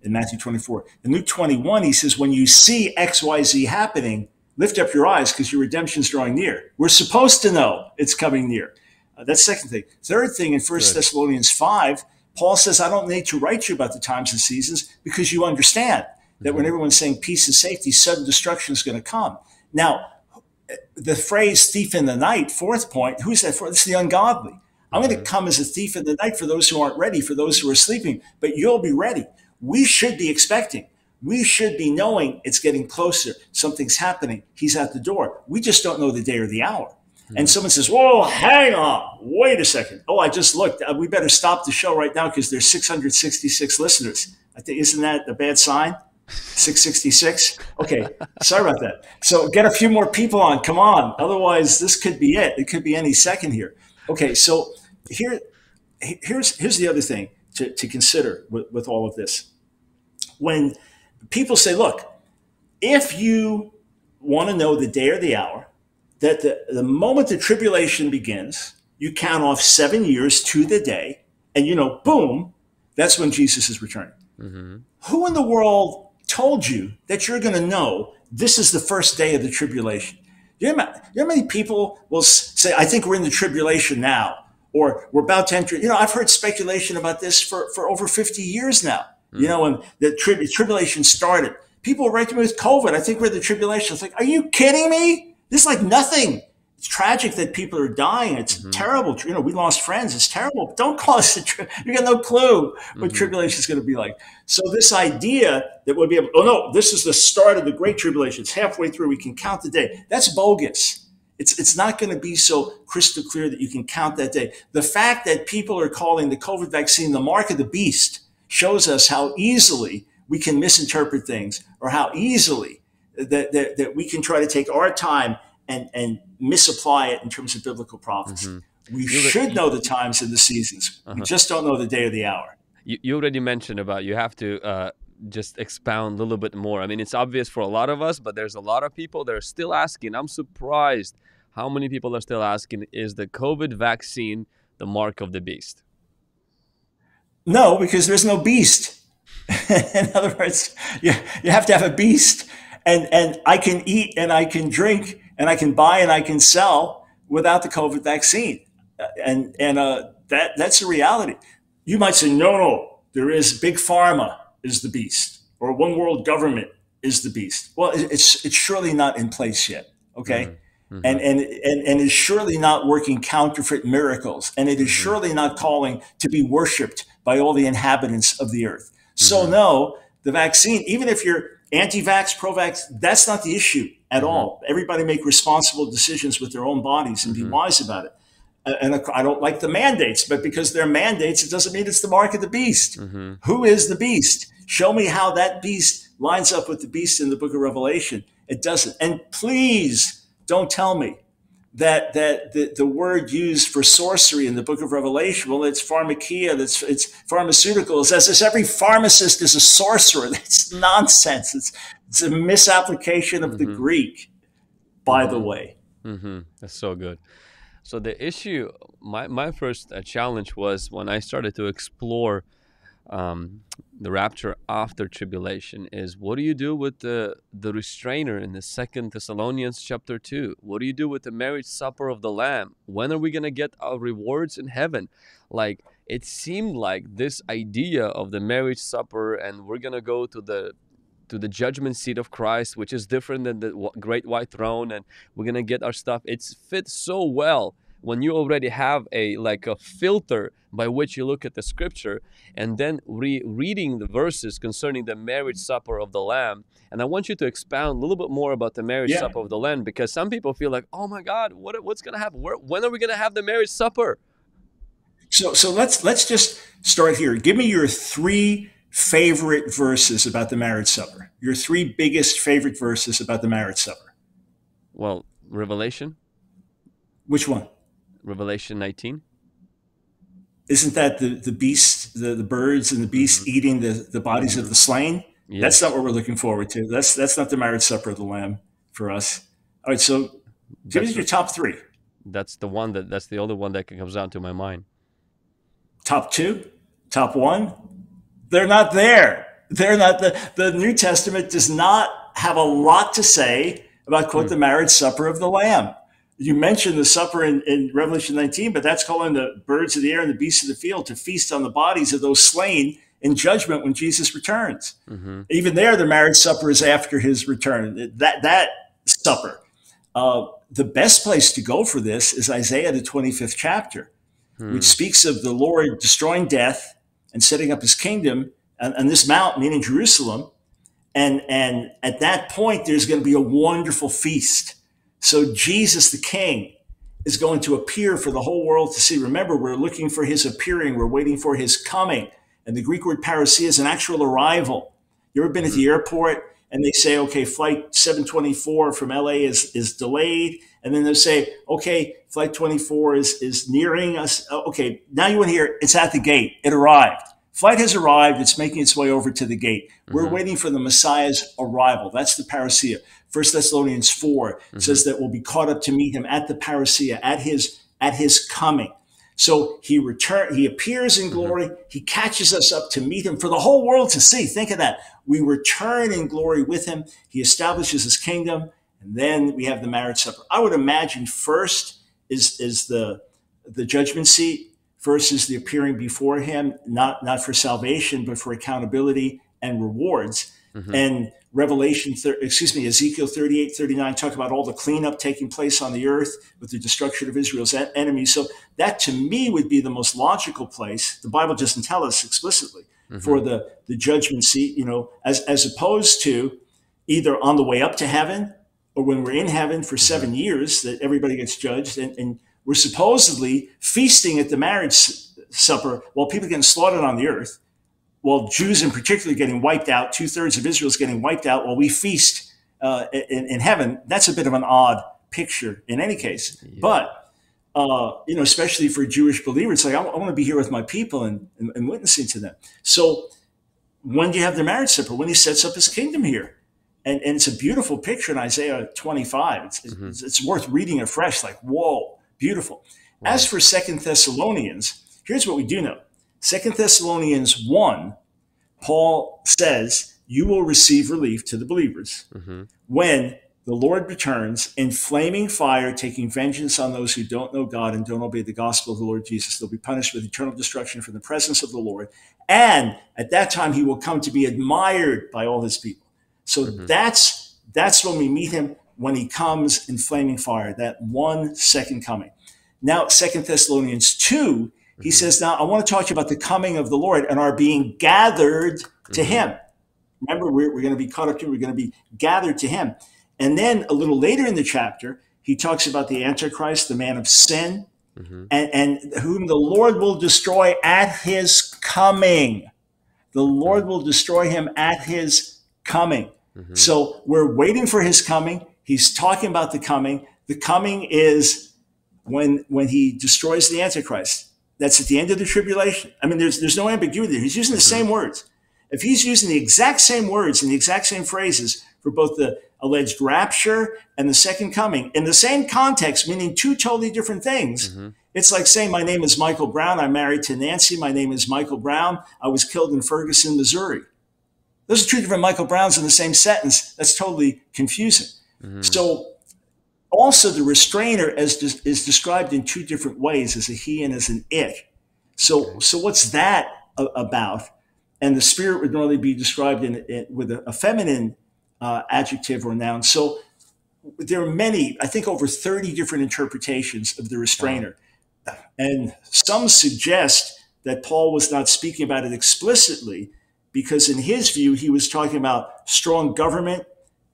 in Matthew 24. In Luke 21, he says, when you see X, Y, Z happening, lift up your eyes because your redemption's drawing near. We're supposed to know it's coming near. Uh, that's second thing. Third thing in First Thessalonians 5, Paul says, I don't need to write you about the times and seasons because you understand that mm-hmm. when everyone's saying peace and safety, sudden destruction is going to come. Now, the phrase thief in the night, fourth point, who's that for? It's the ungodly. I'm going to come as a thief in the night for those who aren't ready, for those who are sleeping, but you'll be ready. We should be expecting. We should be knowing it's getting closer. Something's happening. He's at the door. We just don't know the day or the hour. And someone says, Whoa, hang on. Wait a second. Oh, I just looked. Uh, we better stop the show right now because there's 666 listeners. I think, isn't that a bad sign? 666. Okay, sorry about that. So get a few more people on. Come on. Otherwise, this could be it. It could be any second here. Okay, so here, here's here's the other thing to, to consider with, with all of this. When people say, look, if you want to know the day or the hour, that the, the moment the tribulation begins, you count off seven years to the day, and you know, boom, that's when Jesus is returning. Mm-hmm. Who in the world told you that you're going to know this is the first day of the tribulation? You know, you know how many people will say, I think we're in the tribulation now? Or we're about to enter. You know, I've heard speculation about this for, for over 50 years now. Mm. You know, when the tri- tribulation started, people right to me with COVID. I think we're the tribulation. It's like, are you kidding me? This is like nothing. It's tragic that people are dying. It's mm-hmm. terrible. You know, we lost friends. It's terrible. Don't call us a tri- you got no clue what mm-hmm. tribulation is going to be like. So this idea that we'll be able, oh no, this is the start of the great tribulation. It's halfway through. We can count the day. That's bogus. It's, it's not going to be so crystal clear that you can count that day. The fact that people are calling the COVID vaccine the mark of the beast shows us how easily we can misinterpret things or how easily that, that, that we can try to take our time and, and misapply it in terms of biblical prophecy. Mm-hmm. We you should know the times and the seasons. Uh-huh. We just don't know the day or the hour. You, you already mentioned about you have to uh, just expound a little bit more. I mean, it's obvious for a lot of us, but there's a lot of people that are still asking. I'm surprised how many people are still asking is the COVID vaccine the mark of the beast? No, because there's no beast. In other words, you, you have to have a beast. And, and I can eat and I can drink and I can buy and I can sell without the COVID vaccine. And, and uh, that, that's a reality. You might say, no, no, there is big pharma is the beast or one world government is the beast. Well, it's, it's surely not in place yet. Okay. Mm-hmm. Mm-hmm. And, and, and, and is surely not working counterfeit miracles. And it is mm-hmm. surely not calling to be worshiped by all the inhabitants of the earth. So, mm-hmm. no, the vaccine, even if you're anti vax, pro vax, that's not the issue at mm-hmm. all. Everybody make responsible decisions with their own bodies and be mm-hmm. wise about it. And I don't like the mandates, but because they're mandates, it doesn't mean it's the mark of the beast. Mm-hmm. Who is the beast? Show me how that beast lines up with the beast in the book of Revelation. It doesn't. And please, don't tell me that that the, the word used for sorcery in the book of Revelation, well, it's pharmakeia, it's it's pharmaceuticals, as if every pharmacist is a sorcerer. That's nonsense. It's it's a misapplication of mm-hmm. the Greek, by mm-hmm. the way. Mm-hmm. That's so good. So the issue, my my first uh, challenge was when I started to explore um, the rapture after tribulation is what do you do with the the restrainer in the second thessalonians chapter 2 what do you do with the marriage supper of the lamb? When are we going to get our rewards in heaven? Like it seemed like this idea of the marriage supper and we're going to go to the to the judgment seat of Christ which is different than the great white throne and we're going to get our stuff it's fit so well when you already have a like a filter by which you look at the scripture and then re- reading the verses concerning the marriage supper of the lamb and i want you to expound a little bit more about the marriage yeah. supper of the lamb because some people feel like oh my god what, what's going to happen? Where, when are we going to have the marriage supper? So so let's let's just start here. Give me your three favorite verses about the marriage supper. Your three biggest favorite verses about the marriage supper. Well revelation. Which one Revelation 19? Isn't that the, the beast, the, the birds and the beast mm-hmm. eating the, the bodies mm-hmm. of the slain? Yes. That's not what we're looking forward to. That's that's not the marriage supper of the Lamb for us. All right, so give us your top three. That's the one that that's the only one that comes down to my mind. Top two, top one, they're not there. They're not the the New Testament does not have a lot to say about quote mm. the marriage supper of the Lamb you mentioned the supper in, in, Revelation 19, but that's calling the birds of the air and the beasts of the field to feast on the bodies of those slain in judgment when Jesus returns. Mm-hmm. Even there, the marriage supper is after his return. That that supper. Uh, the best place to go for this is Isaiah the 25th chapter, hmm. which speaks of the Lord destroying death and setting up his kingdom on, on this mount, meaning Jerusalem. And and at that point, there's going to be a wonderful feast so Jesus the King is going to appear for the whole world to see. Remember, we're looking for his appearing, we're waiting for his coming. And the Greek word parousia is an actual arrival. You ever been at the hmm. airport and they say, okay, flight 724 from LA is, is delayed. And then they say, okay, flight 24 is, is nearing us. Okay, now you want to hear it's at the gate. It arrived. Flight has arrived. It's making its way over to the gate. We're mm-hmm. waiting for the Messiah's arrival. That's the parousia. First Thessalonians 4 mm-hmm. says that we'll be caught up to meet him at the parousia, at his at his coming. So he return he appears in mm-hmm. glory, mm-hmm. he catches us up to meet him for the whole world to see. Think of that. We return in glory with him, he establishes his kingdom, and then we have the marriage supper. I would imagine first is is the the judgment seat, is the appearing before him, not not for salvation, but for accountability and rewards. Mm-hmm. And Revelation, excuse me, Ezekiel 38, 39 talk about all the cleanup taking place on the earth with the destruction of Israel's enemies. So that to me would be the most logical place. The Bible doesn't tell us explicitly mm-hmm. for the, the judgment seat, you know, as, as opposed to either on the way up to heaven or when we're in heaven for mm-hmm. seven years that everybody gets judged and, and we're supposedly feasting at the marriage supper while people are getting slaughtered on the earth while Jews in particular getting wiped out, two thirds of Israel is getting wiped out while we feast uh, in, in, heaven. That's a bit of an odd picture in any case. Yeah. But uh, you know, especially for a Jewish believers. Like, I, I want to be here with my people and, and, and, witnessing to them. So, when do you have the marriage supper? When he sets up his kingdom here. And, and it's a beautiful picture in Isaiah 25. It's, mm-hmm. it's, it's, worth reading afresh, like, whoa, beautiful. Wow. As for Second Thessalonians, here's what we do know Second Thessalonians 1, Paul says, You will receive relief to the believers mm-hmm. when the Lord returns in flaming fire, taking vengeance on those who don't know God and don't obey the gospel of the Lord Jesus. They'll be punished with eternal destruction from the presence of the Lord. And at that time, he will come to be admired by all his people. So mm-hmm. that's that's when we meet him when he comes in flaming fire, that one second coming. Now, Second Thessalonians 2, mm-hmm. he says, Now I want to talk to you about the coming of the Lord and our being gathered to mm-hmm. him. Remember, we're, we're going to be caught up to, we're going to be gathered to him. And then a little later in the chapter, he talks about the Antichrist, the man of sin, mm-hmm. and, and whom the Lord will destroy at his coming. The Lord will destroy him at his coming. Mm-hmm. So we're waiting for his coming. He's talking about the coming. The coming is when when he destroys the Antichrist. That's at the end of the tribulation. I mean, there's there's no ambiguity there. He's using the mm-hmm. same words. If he's using the exact same words and the exact same phrases for both the alleged rapture and the second coming in the same context, meaning two totally different things. Mm-hmm. It's like saying, My name is Michael Brown. I'm married to Nancy. My name is Michael Brown. I was killed in Ferguson, Missouri. Those are two different Michael Browns in the same sentence. That's totally confusing. Mm-hmm. So, also, the restrainer as de- is described in two different ways as a he and as an it. So, so what's that a- about? And the spirit would normally be described in, in with a, a feminine uh, adjective or noun. So there are many, I think over 30 different interpretations of the restrainer. Wow. And some suggest that Paul was not speaking about it explicitly because, in his view, he was talking about strong government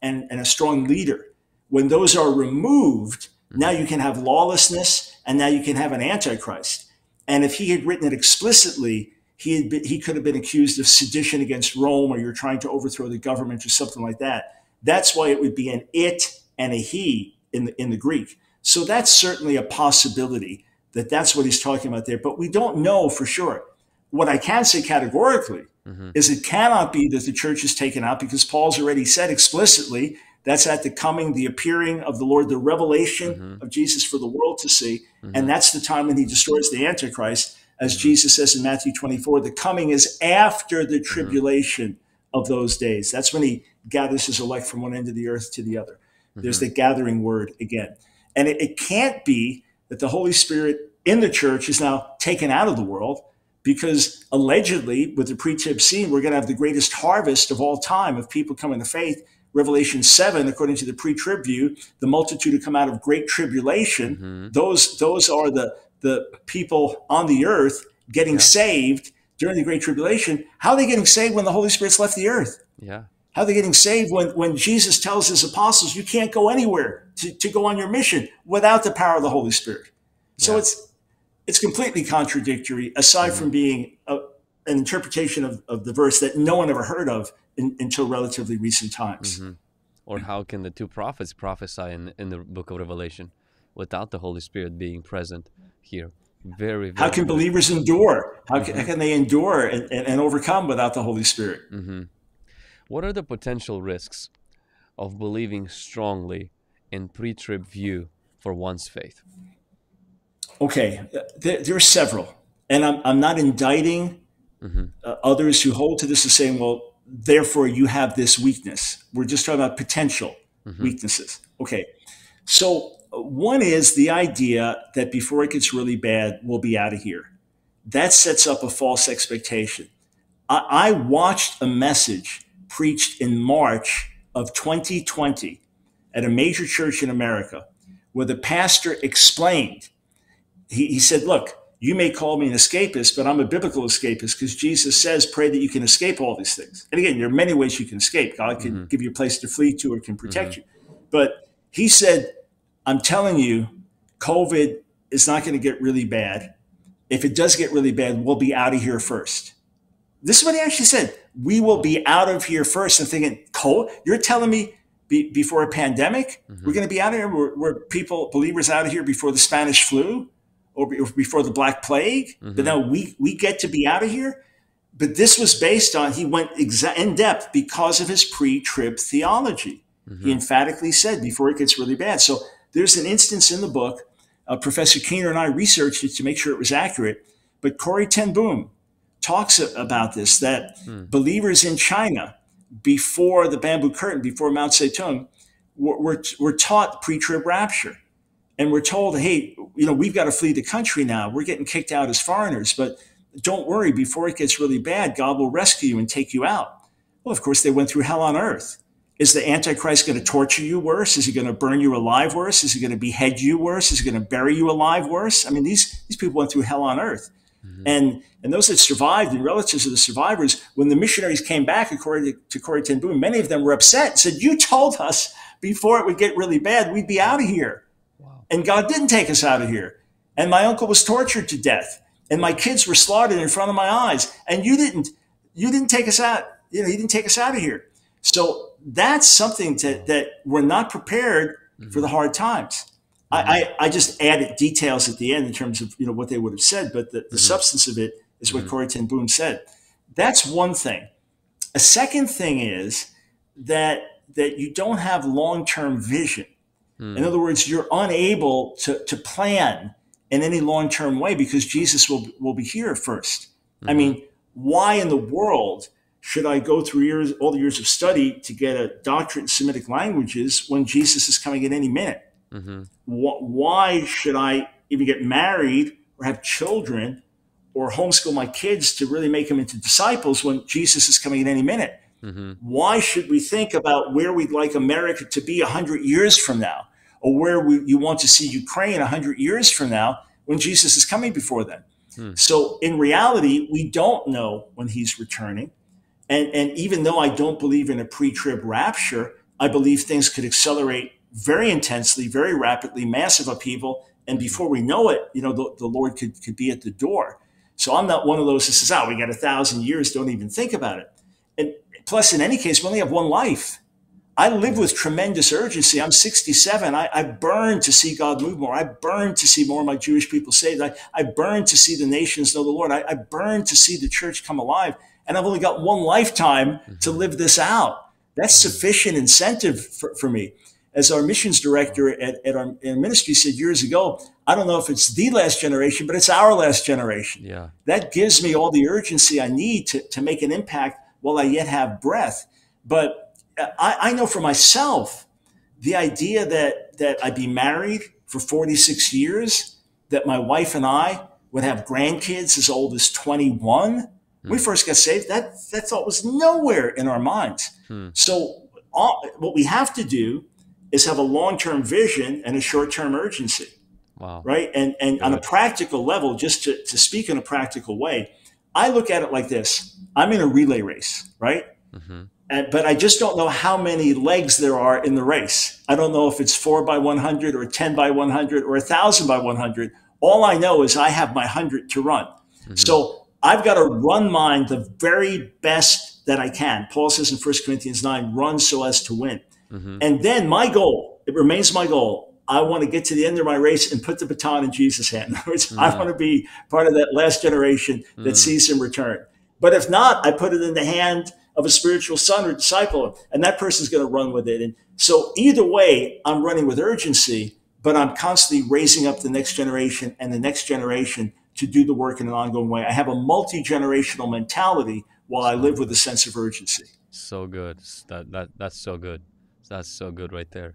and, and a strong leader. When those are removed, now you can have lawlessness and now you can have an antichrist. And if he had written it explicitly, he had been, he could have been accused of sedition against Rome or you're trying to overthrow the government or something like that. That's why it would be an it and a he in the, in the Greek. So that's certainly a possibility that that's what he's talking about there, but we don't know for sure. What I can say categorically mm-hmm. is it cannot be that the church is taken out because Paul's already said explicitly that's at the coming, the appearing of the Lord, the revelation mm-hmm. of Jesus for the world to see. Mm-hmm. And that's the time when he destroys the Antichrist as Jesus says in Matthew 24, the coming is after the mm-hmm. tribulation mm-hmm. of those days. That's when he gathers his elect from one end of the earth to the other. Mm-hmm. There's the gathering word again. And it, it can't be that the Holy Spirit in the church is now taken out of the world because allegedly, with the pre trib scene, we're going to have the greatest harvest of all time of people coming to faith. Revelation 7, according to the pre trib view, the multitude who come out of great tribulation, mm-hmm. those, those are the, the people on the earth getting yeah. saved during the Great Tribulation, how are they getting saved when the Holy Spirit's left the earth? Yeah. How are they getting saved when, when Jesus tells his apostles, you can't go anywhere to, to go on your mission without the power of the Holy Spirit? So yeah. it's it's completely contradictory, aside mm-hmm. from being a, an interpretation of, of the verse that no one ever heard of in, until relatively recent times. Mm-hmm. Or how can the two prophets prophesy in, in the book of Revelation without the Holy Spirit being present? here. Very, very How can believers endure? How, mm-hmm. can, how can they endure and, and, and, overcome without the Holy Spirit? Mm-hmm. What are the potential risks of believing strongly in pre trib view for one's faith? Okay, there, there, are several. And I'm, I'm not indicting mm-hmm. uh, others who hold to this as saying, well, therefore you have this weakness. We're just talking about potential mm-hmm. weaknesses. Okay, so one is the idea that before it gets really bad, we'll be out of here. That sets up a false expectation. I, I watched a message preached in March of 2020 at a major church in America where the pastor explained, he, he said, Look, you may call me an escapist, but I'm a biblical escapist because Jesus says, pray that you can escape all these things. And again, there are many ways you can escape. God can mm-hmm. give you a place to flee to or can protect mm-hmm. you. But he said, I'm telling you, COVID is not going to get really bad. If it does get really bad, we'll be out of here first. This is what he actually said. We will be out of here first. And thinking, Cole, you're telling me be, before a pandemic. Mm-hmm. We're going to be out of here. We're, we're, people, believers out of here before the Spanish flu or before the Black Plague. Mm-hmm. But now we, we get to be out of here. But this was based on, he went exa- in depth because of his pre trib theology. Mm-hmm. He emphatically said before it gets really bad. So there's an instance in the book. Uh, Professor Keener and I researched it to make sure it was accurate. But Corrie ten Boom talks about this that hmm. believers in China before the bamboo curtain, before Mao Zedong, were, were, were taught pre-trib rapture. And we're told, hey, you know, we've got to flee the country now. We're getting kicked out as foreigners, but don't worry, before it gets really bad, God will rescue you and take you out. Well, of course, they went through hell on earth. Is the Antichrist going to torture you worse? Is he going to burn you alive worse? Is he going to behead you worse? Is he going to bury you alive worse? I mean, these, these people went through hell on earth. Mm-hmm. And and those that survived and relatives of the survivors, when the missionaries came back, according to, to Corrie ten Boom, many of them were upset and said, You told us before it would get really bad, we'd be out of here. And God didn't take us out of here. And my uncle was tortured to death. And my kids were slaughtered in front of my eyes. And you didn't, you didn't take us out. You know, you didn't take us out of here. So that's something to, that we're not prepared mm-hmm. for the hard times. I, I, just added details at the end in terms of you know what they would have said, but the, the mm-hmm. substance of it is what mm-hmm. Corrie ten Boom said. That's one thing. A second thing is that that you don't have long term vision. Mm. In other words, you're unable to, to plan in any long term way because Jesus will will be here 1st mm-hmm. I mean, why in the world should I go through years all the years of study to get a doctorate in Semitic languages when Jesus is coming at any minute? Mm-hmm. Why should I even get married or have children or homeschool my kids to really make them into disciples when Jesus is coming in any minute? Mm-hmm. Why should we think about where we'd like America to be a 100 years from now or where we, you want to see Ukraine 100 years from now when Jesus is coming before then? Hmm. So in reality, we don't know when he's returning. And, and even though I don't believe in a pre trib rapture, I believe things could accelerate very intensely, very rapidly, massive upheaval. And before we know it, you know, the, the Lord could, could be at the door. So I'm not one of those that says, oh, we got a thousand years, don't even think about it. And plus, in any case, we only have one life. I live with tremendous urgency. I'm 67. I, I, burn to see God move more. I burn to see more of my Jewish people saved. I, I burn to see the nations know the Lord. I, I burn to see the church come alive. And I've only got one lifetime to mm-hmm. live this out. That's mm-hmm. sufficient incentive for, for me as our missions director at, at our ministry said years ago, I don't know if it's the last generation, but it's our last generation. Yeah. That gives me all the urgency I need to, to make an impact while I yet have breath. But I, I know for myself, the idea that, that I'd be married for 46 years, that my wife and I would have grandkids as old as 21, hmm. we first got saved, that, that thought was nowhere in our minds. Hmm. So all, what we have to do is have a long-term vision and a short-term urgency. Wow. Right. And and on a practical level, just to, to speak in a practical way, I look at it like this. I'm in a relay race, right? Mm-hmm. And, but I just don't know how many legs there are in the race. I don't know if it's four by 100 or 10 by 100 or a thousand by 100. All I know is I have my hundred to run. Mm-hmm. So I've got to run mine the very best that I can. Paul says in 1 Corinthians 9, run so as to win. Mm-hmm. And then my goal, it remains my goal. I want to get to the end of my race and put the baton in Jesus' hand. In other words, mm-hmm. I want to be part of that last generation that mm-hmm. sees him return. But if not, I put it in the hand of a spiritual son or disciple, and that person's going to run with it. And so either way, I'm running with urgency, but I'm constantly raising up the next generation and the next generation to do the work in an ongoing way. I have a multi generational mentality while I live with a sense of urgency. So good. That, that that's so good. That's so good right there.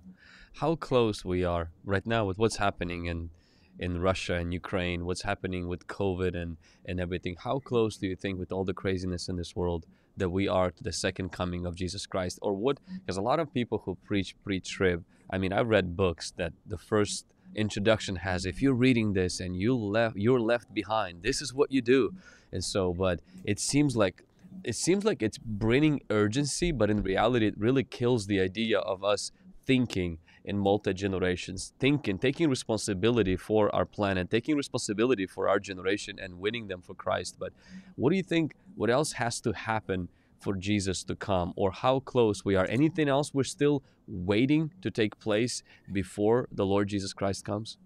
How close we are right now with what's happening in in Russia and Ukraine, what's happening with COVID and and everything. How close do you think with all the craziness in this world that we are to the second coming of Jesus Christ or what mm-hmm. because a lot of people who preach pre-trib, I mean, I've read books that the first introduction has if you're reading this and you left you're left behind, this is what you do. And so but it seems like it seems like it's bringing urgency, but in reality, it really kills the idea of us thinking in multi generations, thinking, taking responsibility for our planet, taking responsibility for our generation, and winning them for Christ. But what do you think? What else has to happen for Jesus to come or how close we are? Anything else we're still waiting to take place before the Lord Jesus Christ comes?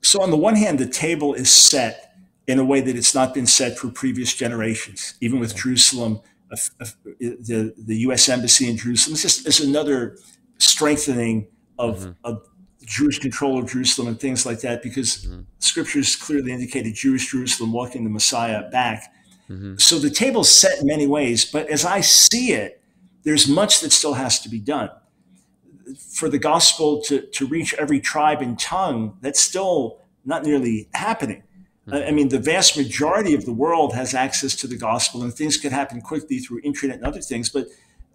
So, on the one hand, the table is set in a way that it's not been set for previous generations, even with Jerusalem, uh, uh, the, the U.S. Embassy in Jerusalem. It's just it's another strengthening of, mm-hmm. of Jewish control of Jerusalem and things like that, because mm-hmm. scriptures clearly indicated Jewish Jerusalem walking the Messiah back. Mm-hmm. So the table's set in many ways, but as I see it, there's much that still has to be done. For the gospel to, to reach every tribe and tongue, that's still not nearly happening. Mm-hmm. I mean, the vast majority of the world has access to the gospel, and things could happen quickly through internet and other things. But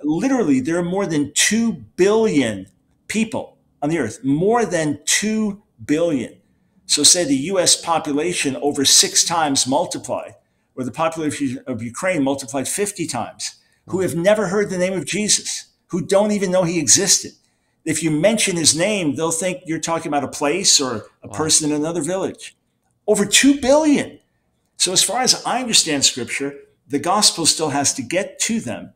literally, there are more than 2 billion people on the earth, more than 2 billion. So, say the US population over six times multiplied or the population of Ukraine multiplied 50 times, who mm-hmm. have never heard the name of Jesus, who don't even know he existed. If you mention his name, they'll think you're talking about a place or a wow. person in another village. Over 2 billion. So, as far as I understand scripture, the gospel still has to get to them.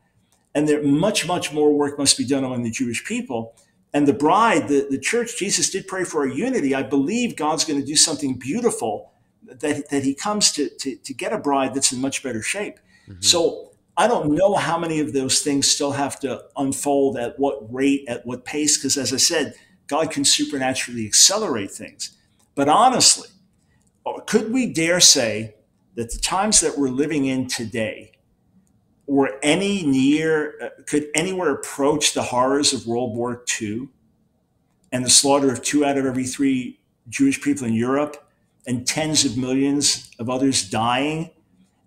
And there much, much more work must be done among the Jewish people. And the bride, the, the church, Jesus did pray for our unity. I believe God's going to do something beautiful that, that he comes to, to, to get a bride that's in much better shape. Mm-hmm. So I don't know how many of those things still have to unfold at what rate, at what pace, because as I said, God can supernaturally accelerate things. But honestly, could we dare say that the times that we're living in today were any near, uh, could anywhere approach the horrors of World War II and the slaughter of two out of every three Jewish people in Europe and tens of millions of others dying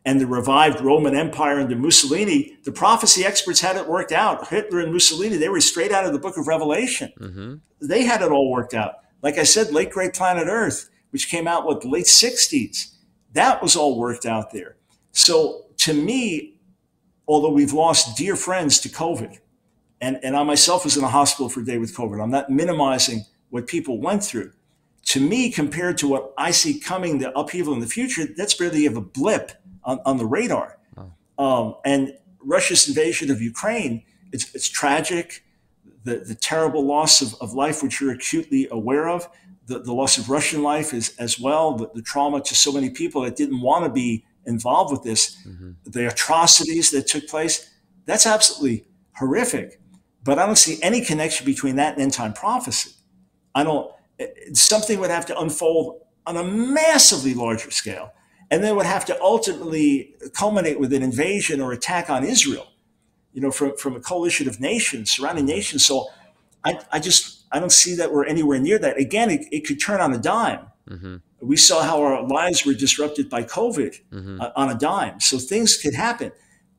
and the revived Roman Empire under Mussolini, the prophecy experts had it worked out. Hitler and Mussolini, they were straight out of the book of Revelation. Mm-hmm. They had it all worked out. Like I said, late great planet Earth, which came out with the late 60s, that was all worked out there. So to me, although we've lost dear friends to COVID, and, and I myself was in a hospital for a day with COVID, I'm not minimizing what people went through to me, compared to what I see coming, the upheaval in the future, that's barely of a blip on, on the radar. Oh. Um, and Russia's invasion of Ukraine, it's, it's tragic. The, the terrible loss of, of life, which you're acutely aware of, the, the loss of Russian life is as well, the, the trauma to so many people that didn't want to be involved with this, mm-hmm. the atrocities that took place, that's absolutely horrific. But I don't see any connection between that and end time prophecy. I don't, something would have to unfold on a massively larger scale. And then would have to ultimately culminate with an invasion or attack on Israel, you know, from, from a coalition of nations, surrounding nations. So I, I just, I don't see that we're anywhere near that. Again, it, it could turn on a dime. Mm-hmm. We saw how our lives were disrupted by COVID mm-hmm. uh, on a dime. So things could happen.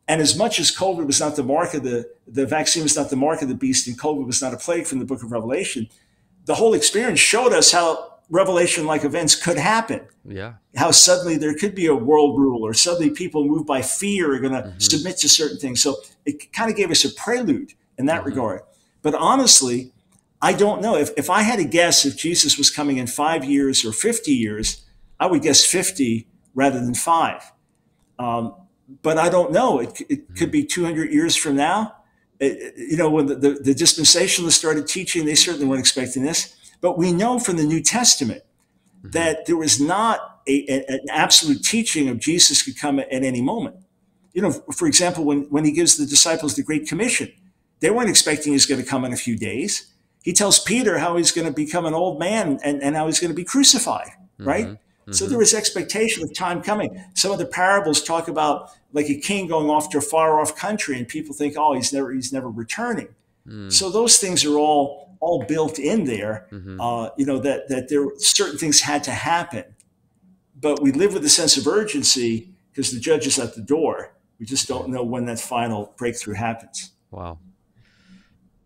And as much as COVID was not the mark of the, the vaccine was not the mark of the beast and COVID was not a plague from the book of Revelation, the whole experience showed us how revelation like events could happen. Yeah. How suddenly there could be a world rule or suddenly people moved by fear are going to mm-hmm. submit to certain things. So it kind of gave us a prelude in that mm-hmm. regard. But honestly, I don't know. If, if I had to guess if Jesus was coming in five years or 50 years, I would guess 50 rather than five. Um, but I don't know. It, it mm-hmm. could be 200 years from now you know, when the, the, the, dispensationalists started teaching, they certainly weren't expecting this. But we know from the New Testament mm-hmm. that there was not a, a, an absolute teaching of Jesus could come at, at, any moment. You know, for example, when, when he gives the disciples the Great Commission, they weren't expecting he's going to come in a few days. He tells Peter how he's going to become an old man and, and how he's going to be crucified, mm-hmm. right? Mm-hmm. So there was expectation of time coming. Some of the parables talk about like a king going off to a far off country, and people think, oh, he's never he's never returning. Mm. So those things are all all built in there. Mm-hmm. Uh, you know that that there certain things had to happen, but we live with a sense of urgency because the judge is at the door. We just don't know when that final breakthrough happens. Wow.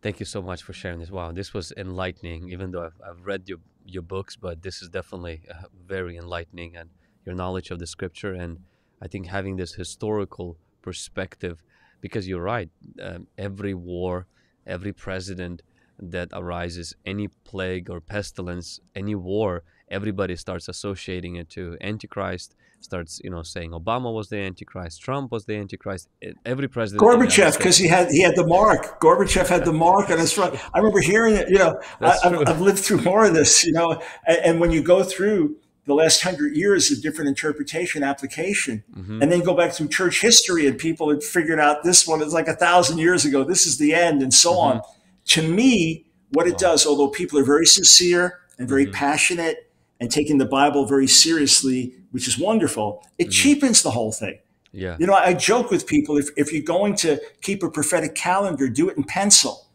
Thank you so much for sharing this. Wow, this was enlightening. Even though I've, I've read your your books, but this is definitely uh, very enlightening and your knowledge of the scripture. And I think having this historical perspective, because you're right, um, every war, every president that arises, any plague or pestilence, any war everybody starts associating it to Antichrist. Starts, you know, saying Obama was the Antichrist, Trump was the Antichrist. Every president. Gorbachev, because he had he had the mark. Gorbachev had the mark on his front. I remember hearing it. You know, I, have I've lived through more of this. You know, and, and when you go through the last hundred years of different interpretation application mm-hmm. and then go back through church history and people had figured out this one is like a thousand years ago this is the end and so mm-hmm. on to me what it does although people are very sincere and very mm-hmm. passionate and taking the bible very seriously which is wonderful it mm-hmm. cheapens the whole thing yeah you know i joke with people if, if you're going to keep a prophetic calendar do it in pencil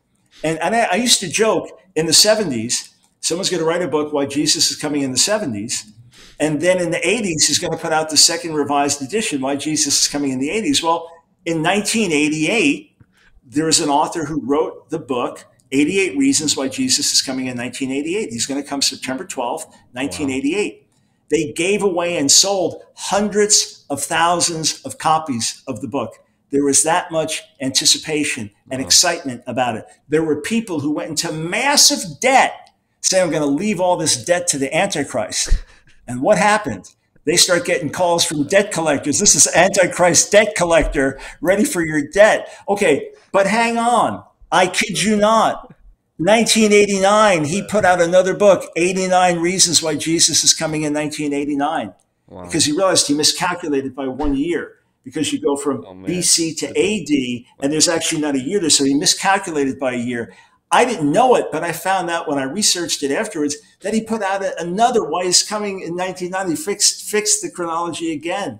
and, and I, I used to joke in the 70s someone's going to write a book why jesus is coming in the 70s and then in the 80s, he's going to put out the second revised edition, Why Jesus is Coming in the 80s. Well, in 1988, there is an author who wrote the book, 88 Reasons Why Jesus is Coming in 1988. He's going to come September 12th, 1988. Wow. They gave away and sold hundreds of thousands of copies of the book. There was that much anticipation and wow. excitement about it. There were people who went into massive debt saying, I'm going to leave all this debt to the Antichrist. And what happened? They start getting calls from debt collectors. This is Antichrist debt collector, ready for your debt. Okay, but hang on. I kid you not. 1989, he put out another book, 89 Reasons Why Jesus is Coming in 1989. Wow. Because he realized he miscalculated by one year because you go from oh, BC to AD and there's actually not a year there. So he miscalculated by a year. I didn't know it, but I found out when I researched it afterwards that he put out another Why He's Coming in 1990, fixed, fixed the chronology again.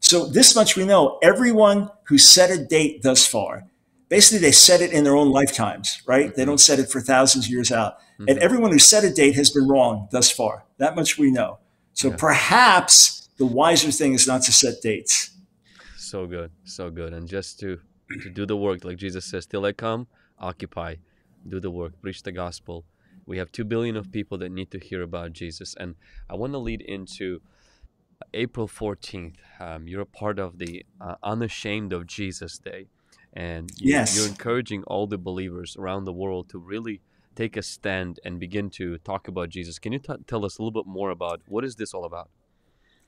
So this much we know. Everyone who set a date thus far, basically they set it in their own lifetimes, right? Mm-hmm. They don't set it for thousands of years out. Mm-hmm. And everyone who set a date has been wrong thus far. That much we know. So yeah. perhaps the wiser thing is not to set dates. So good, so good. And just to to do the work, like Jesus says, till I come, occupy do the work, preach the gospel. We have 2 billion of people that need to hear about Jesus. And I want to lead into April 14th. Um, you're a part of the uh, Unashamed of Jesus Day. And you, yes. you're encouraging all the believers around the world to really take a stand and begin to talk about Jesus. Can you t- tell us a little bit more about what is this all about?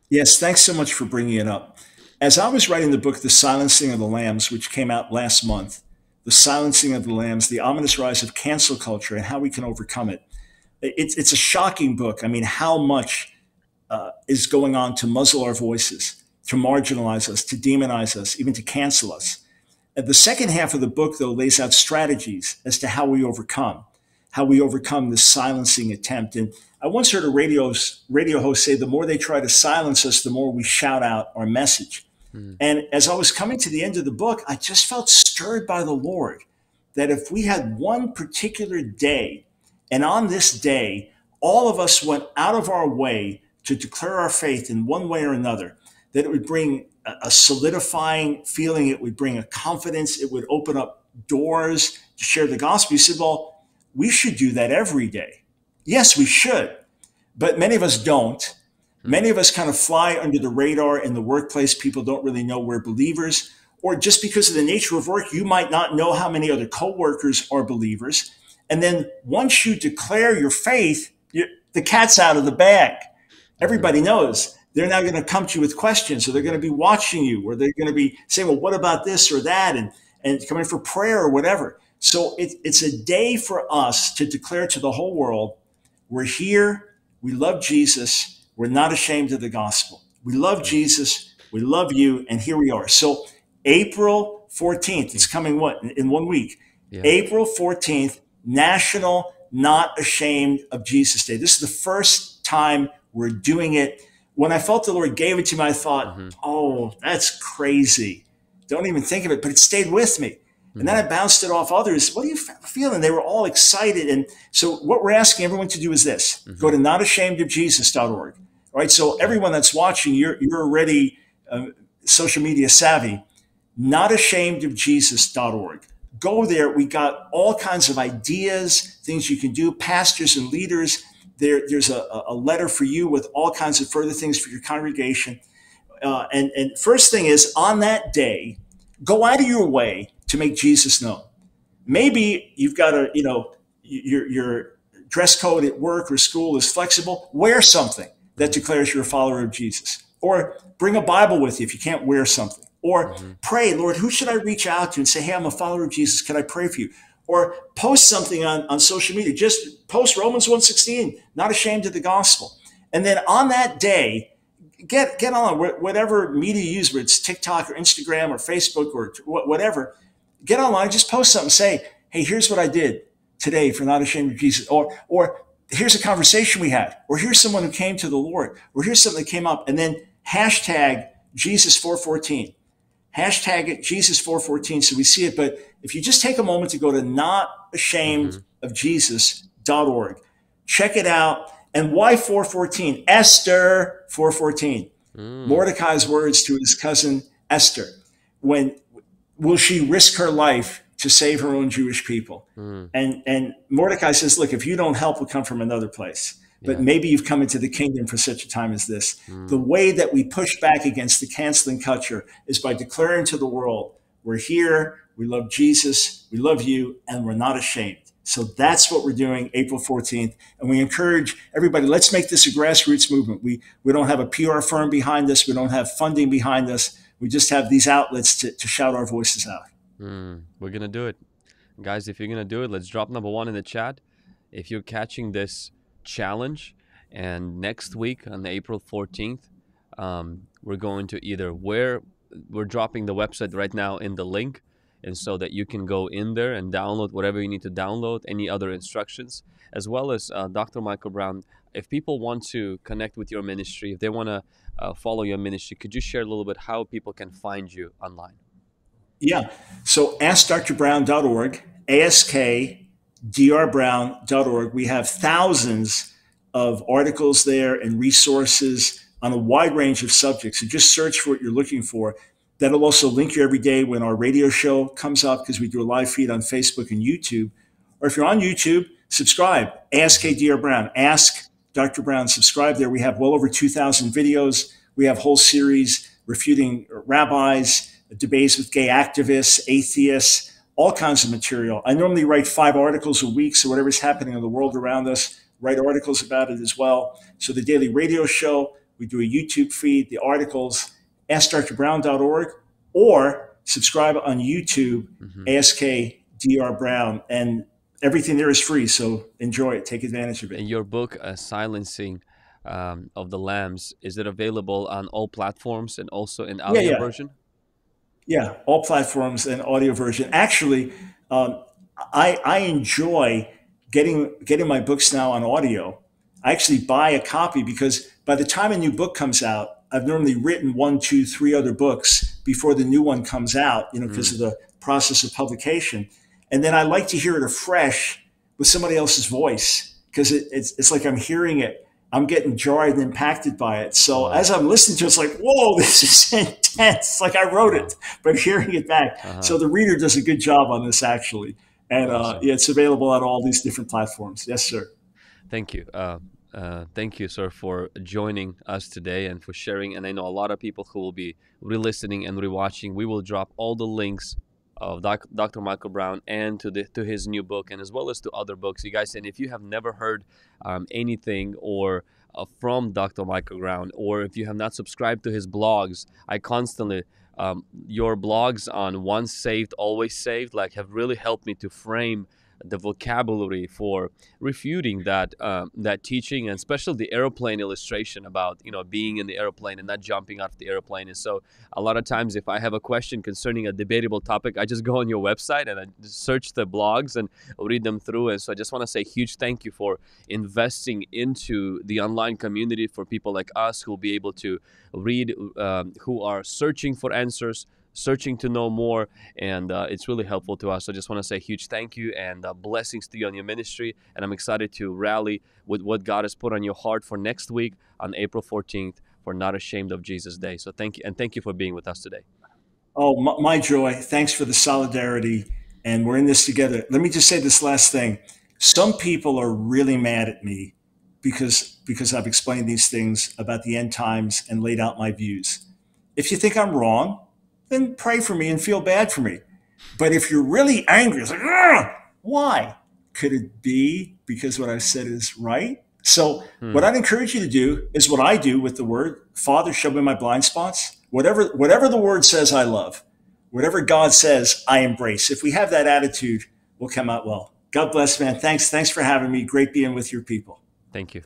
Yes, thanks so much for bringing it up. As I was writing the book, The Silencing of the Lambs, which came out last month, the silencing of the lambs, the ominous rise of cancel culture, and how we can overcome it. It's, it's a shocking book. I mean, how much uh, is going on to muzzle our voices, to marginalize us, to demonize us, even to cancel us. The second half of the book, though, lays out strategies as to how we overcome, how we overcome this silencing attempt. And I once heard a radio, radio host say, the more they try to silence us, the more we shout out our message. Mm. And as I was coming to the end of the book, I just felt stirred by the Lord that if we had one particular day, and on this day, all of us went out of our way to declare our faith in one way or another, that it would bring a solidifying feeling, it would bring a confidence, it would open up doors to share the gospel. You said, well, we should do that every day. Yes, we should, but many of us don't. Hmm. Many of us kind of fly under the radar in the workplace. People don't really know we're believers. Or just because of the nature of work, you might not know how many other coworkers are believers. And then once you declare your faith, the cat's out of the bag. Everybody hmm. knows they're now going to come to you with questions, So they're going to be watching you, or they're going to be saying, "Well, what about this or that?" and and coming for prayer or whatever. So it, it's a day for us to declare to the whole world, we're here, we love Jesus, we're not ashamed of the gospel. We love Jesus. We love you. And here we are. So, April 14th, it's coming what? In one week. Yeah. April 14th, National Not Ashamed of Jesus Day. This is the first time we're doing it. When I felt the Lord gave it to me, I thought, mm-hmm. oh, that's crazy. Don't even think of it. But it stayed with me. And then I mm-hmm. bounced it off others. What are you feeling? They were all excited. And so what we're asking everyone to do is this. Mm-hmm. Go to notashamedofjesus.org. Right. So everyone that's watching, you're, you're already uh, social media savvy. Notashamedofjesus.org. Go there. We got all kinds of ideas, things you can do. Pastors and leaders. There, there's a, a letter for you with all kinds of further things for your congregation. Uh, and, and first thing is on that day, go out of your way to make Jesus known. Maybe you've got a, you know, you're, you're dress code at work or school is flexible, wear something that declares you're a follower of Jesus. Or bring a Bible with you if you can't wear something. Or mm-hmm. pray, Lord, who should I reach out to and say, hey, I'm a follower of Jesus. Can I pray for you? Or post something on, on social media. Just post Romans 1.16, not ashamed of the gospel. And then on that day, get get on whatever media you use, whether it's TikTok or Instagram or Facebook or whatever. Get online, just post something. Say, hey, here's what I did today for not ashamed of Jesus, or or here's a conversation we had, or here's someone who came to the Lord, or here's something that came up, and then hashtag Jesus 414. Hashtag it Jesus 414 so we see it. But if you just take a moment to go to notashamedofjesus.org, check it out. And why 414? Esther 414. Mm. Mordecai's words to his cousin Esther. When will she risk her life to save her own Jewish people? Mm. And and Mordecai says, look, if you don't help, we'll come from another place. But yeah. maybe you've come into the kingdom for such a time as this. Mm. The way that we push back against the canceling culture is by declaring to the world, we're here, we love Jesus, we love you, and we're not ashamed. So that's what we're doing April 14th. And we encourage everybody, let's make this a grassroots movement. We, we don't have a PR firm behind us. We don't have funding behind us. We just have these outlets to, to shout our voices out. Mm, we're going to do it. Guys, if you're going to do it, let's drop number one in the chat. If you're catching this challenge, and next week on April 14th, um, we're going to either where we're dropping the website right now in the link and so that you can go in there and download whatever you need to download, any other instructions, as well as uh, Dr. Michael Brown. If people want to connect with your ministry, if they want to uh, follow your ministry, could you share a little bit how people can find you online? Yeah. So askdrbrown.org, askdrbrown.org. We have thousands of articles there and resources on a wide range of subjects. So just search for what you're looking for. That'll also link you every day when our radio show comes up because we do a live feed on Facebook and YouTube. Or if you're on YouTube, subscribe. Ask KDR Brown. Ask Dr. Brown. Subscribe there. We have well over 2,000 videos. We have whole series refuting rabbis, debates with gay activists, atheists, all kinds of material. I normally write five articles a week, so whatever's happening in the world around us, write articles about it as well. So the daily radio show, we do a YouTube feed, the articles, askdrbrown.org or subscribe on YouTube, mm-hmm. ASK Brown, and everything there is free. So enjoy it, take advantage of it. And your book, uh, Silencing um, of the Lambs, is it available on all platforms and also in audio yeah, yeah. version? Yeah, all platforms and audio version. Actually, um, I, I enjoy getting getting my books now on audio. I actually buy a copy because by the time a new book comes out, I've normally written one, two, three other books before the new one comes out, you know, because mm. of the process of publication. And then I like to hear it afresh with somebody else's voice because it, it's, it's like I'm hearing it. I'm getting jarred and impacted by it. So as I'm listening to it, it's like, whoa, this is intense. Like I wrote it, but I'm hearing it back. Uh-huh. So the reader does a good job on this actually. And uh, yeah, it's available on all these different platforms. Yes, sir. Thank you. Uh, uh, thank you, sir, for joining us today and for sharing. And I know a lot of people who will be re-listening and re-watching. We will drop all the links of Doc, Dr. Michael Brown and to the to his new book, and as well as to other books. You guys, and if you have never heard um, anything or uh, from Dr. Michael Brown, or if you have not subscribed to his blogs, I constantly um, your blogs on once saved always saved like have really helped me to frame the vocabulary for refuting that um, that teaching and especially the airplane illustration about you know being in the airplane and not jumping out of the airplane. And so a lot of times if i have a question concerning a debatable topic i just go on your website and i search the blogs and read them through. And so i just want to say huge thank you for investing into the online community for people like us who will be able to read um, who are searching for answers searching to know more, and uh, it's really helpful to us. So I just want to say a huge thank you and uh, blessings to you on your ministry. And I'm excited to rally with what God has put on your heart for next week on April 14th for Not Ashamed of Jesus Day. So thank you, and thank you for being with us today. Oh, my, my joy. Thanks for the solidarity. And we're in this together. Let me just say this last thing. Some people are really mad at me because because I've explained these things about the end times and laid out my views. If you think I'm wrong, then pray for me and feel bad for me. But if you're really angry, it's like, why? Could it be because what I've said is right? So, hmm. what I'd encourage you to do is what I do with the word Father, show me my blind spots. Whatever, whatever the word says, I love. Whatever God says, I embrace. If we have that attitude, we'll come out well. God bless, man. Thanks. Thanks for having me. Great being with your people. Thank you.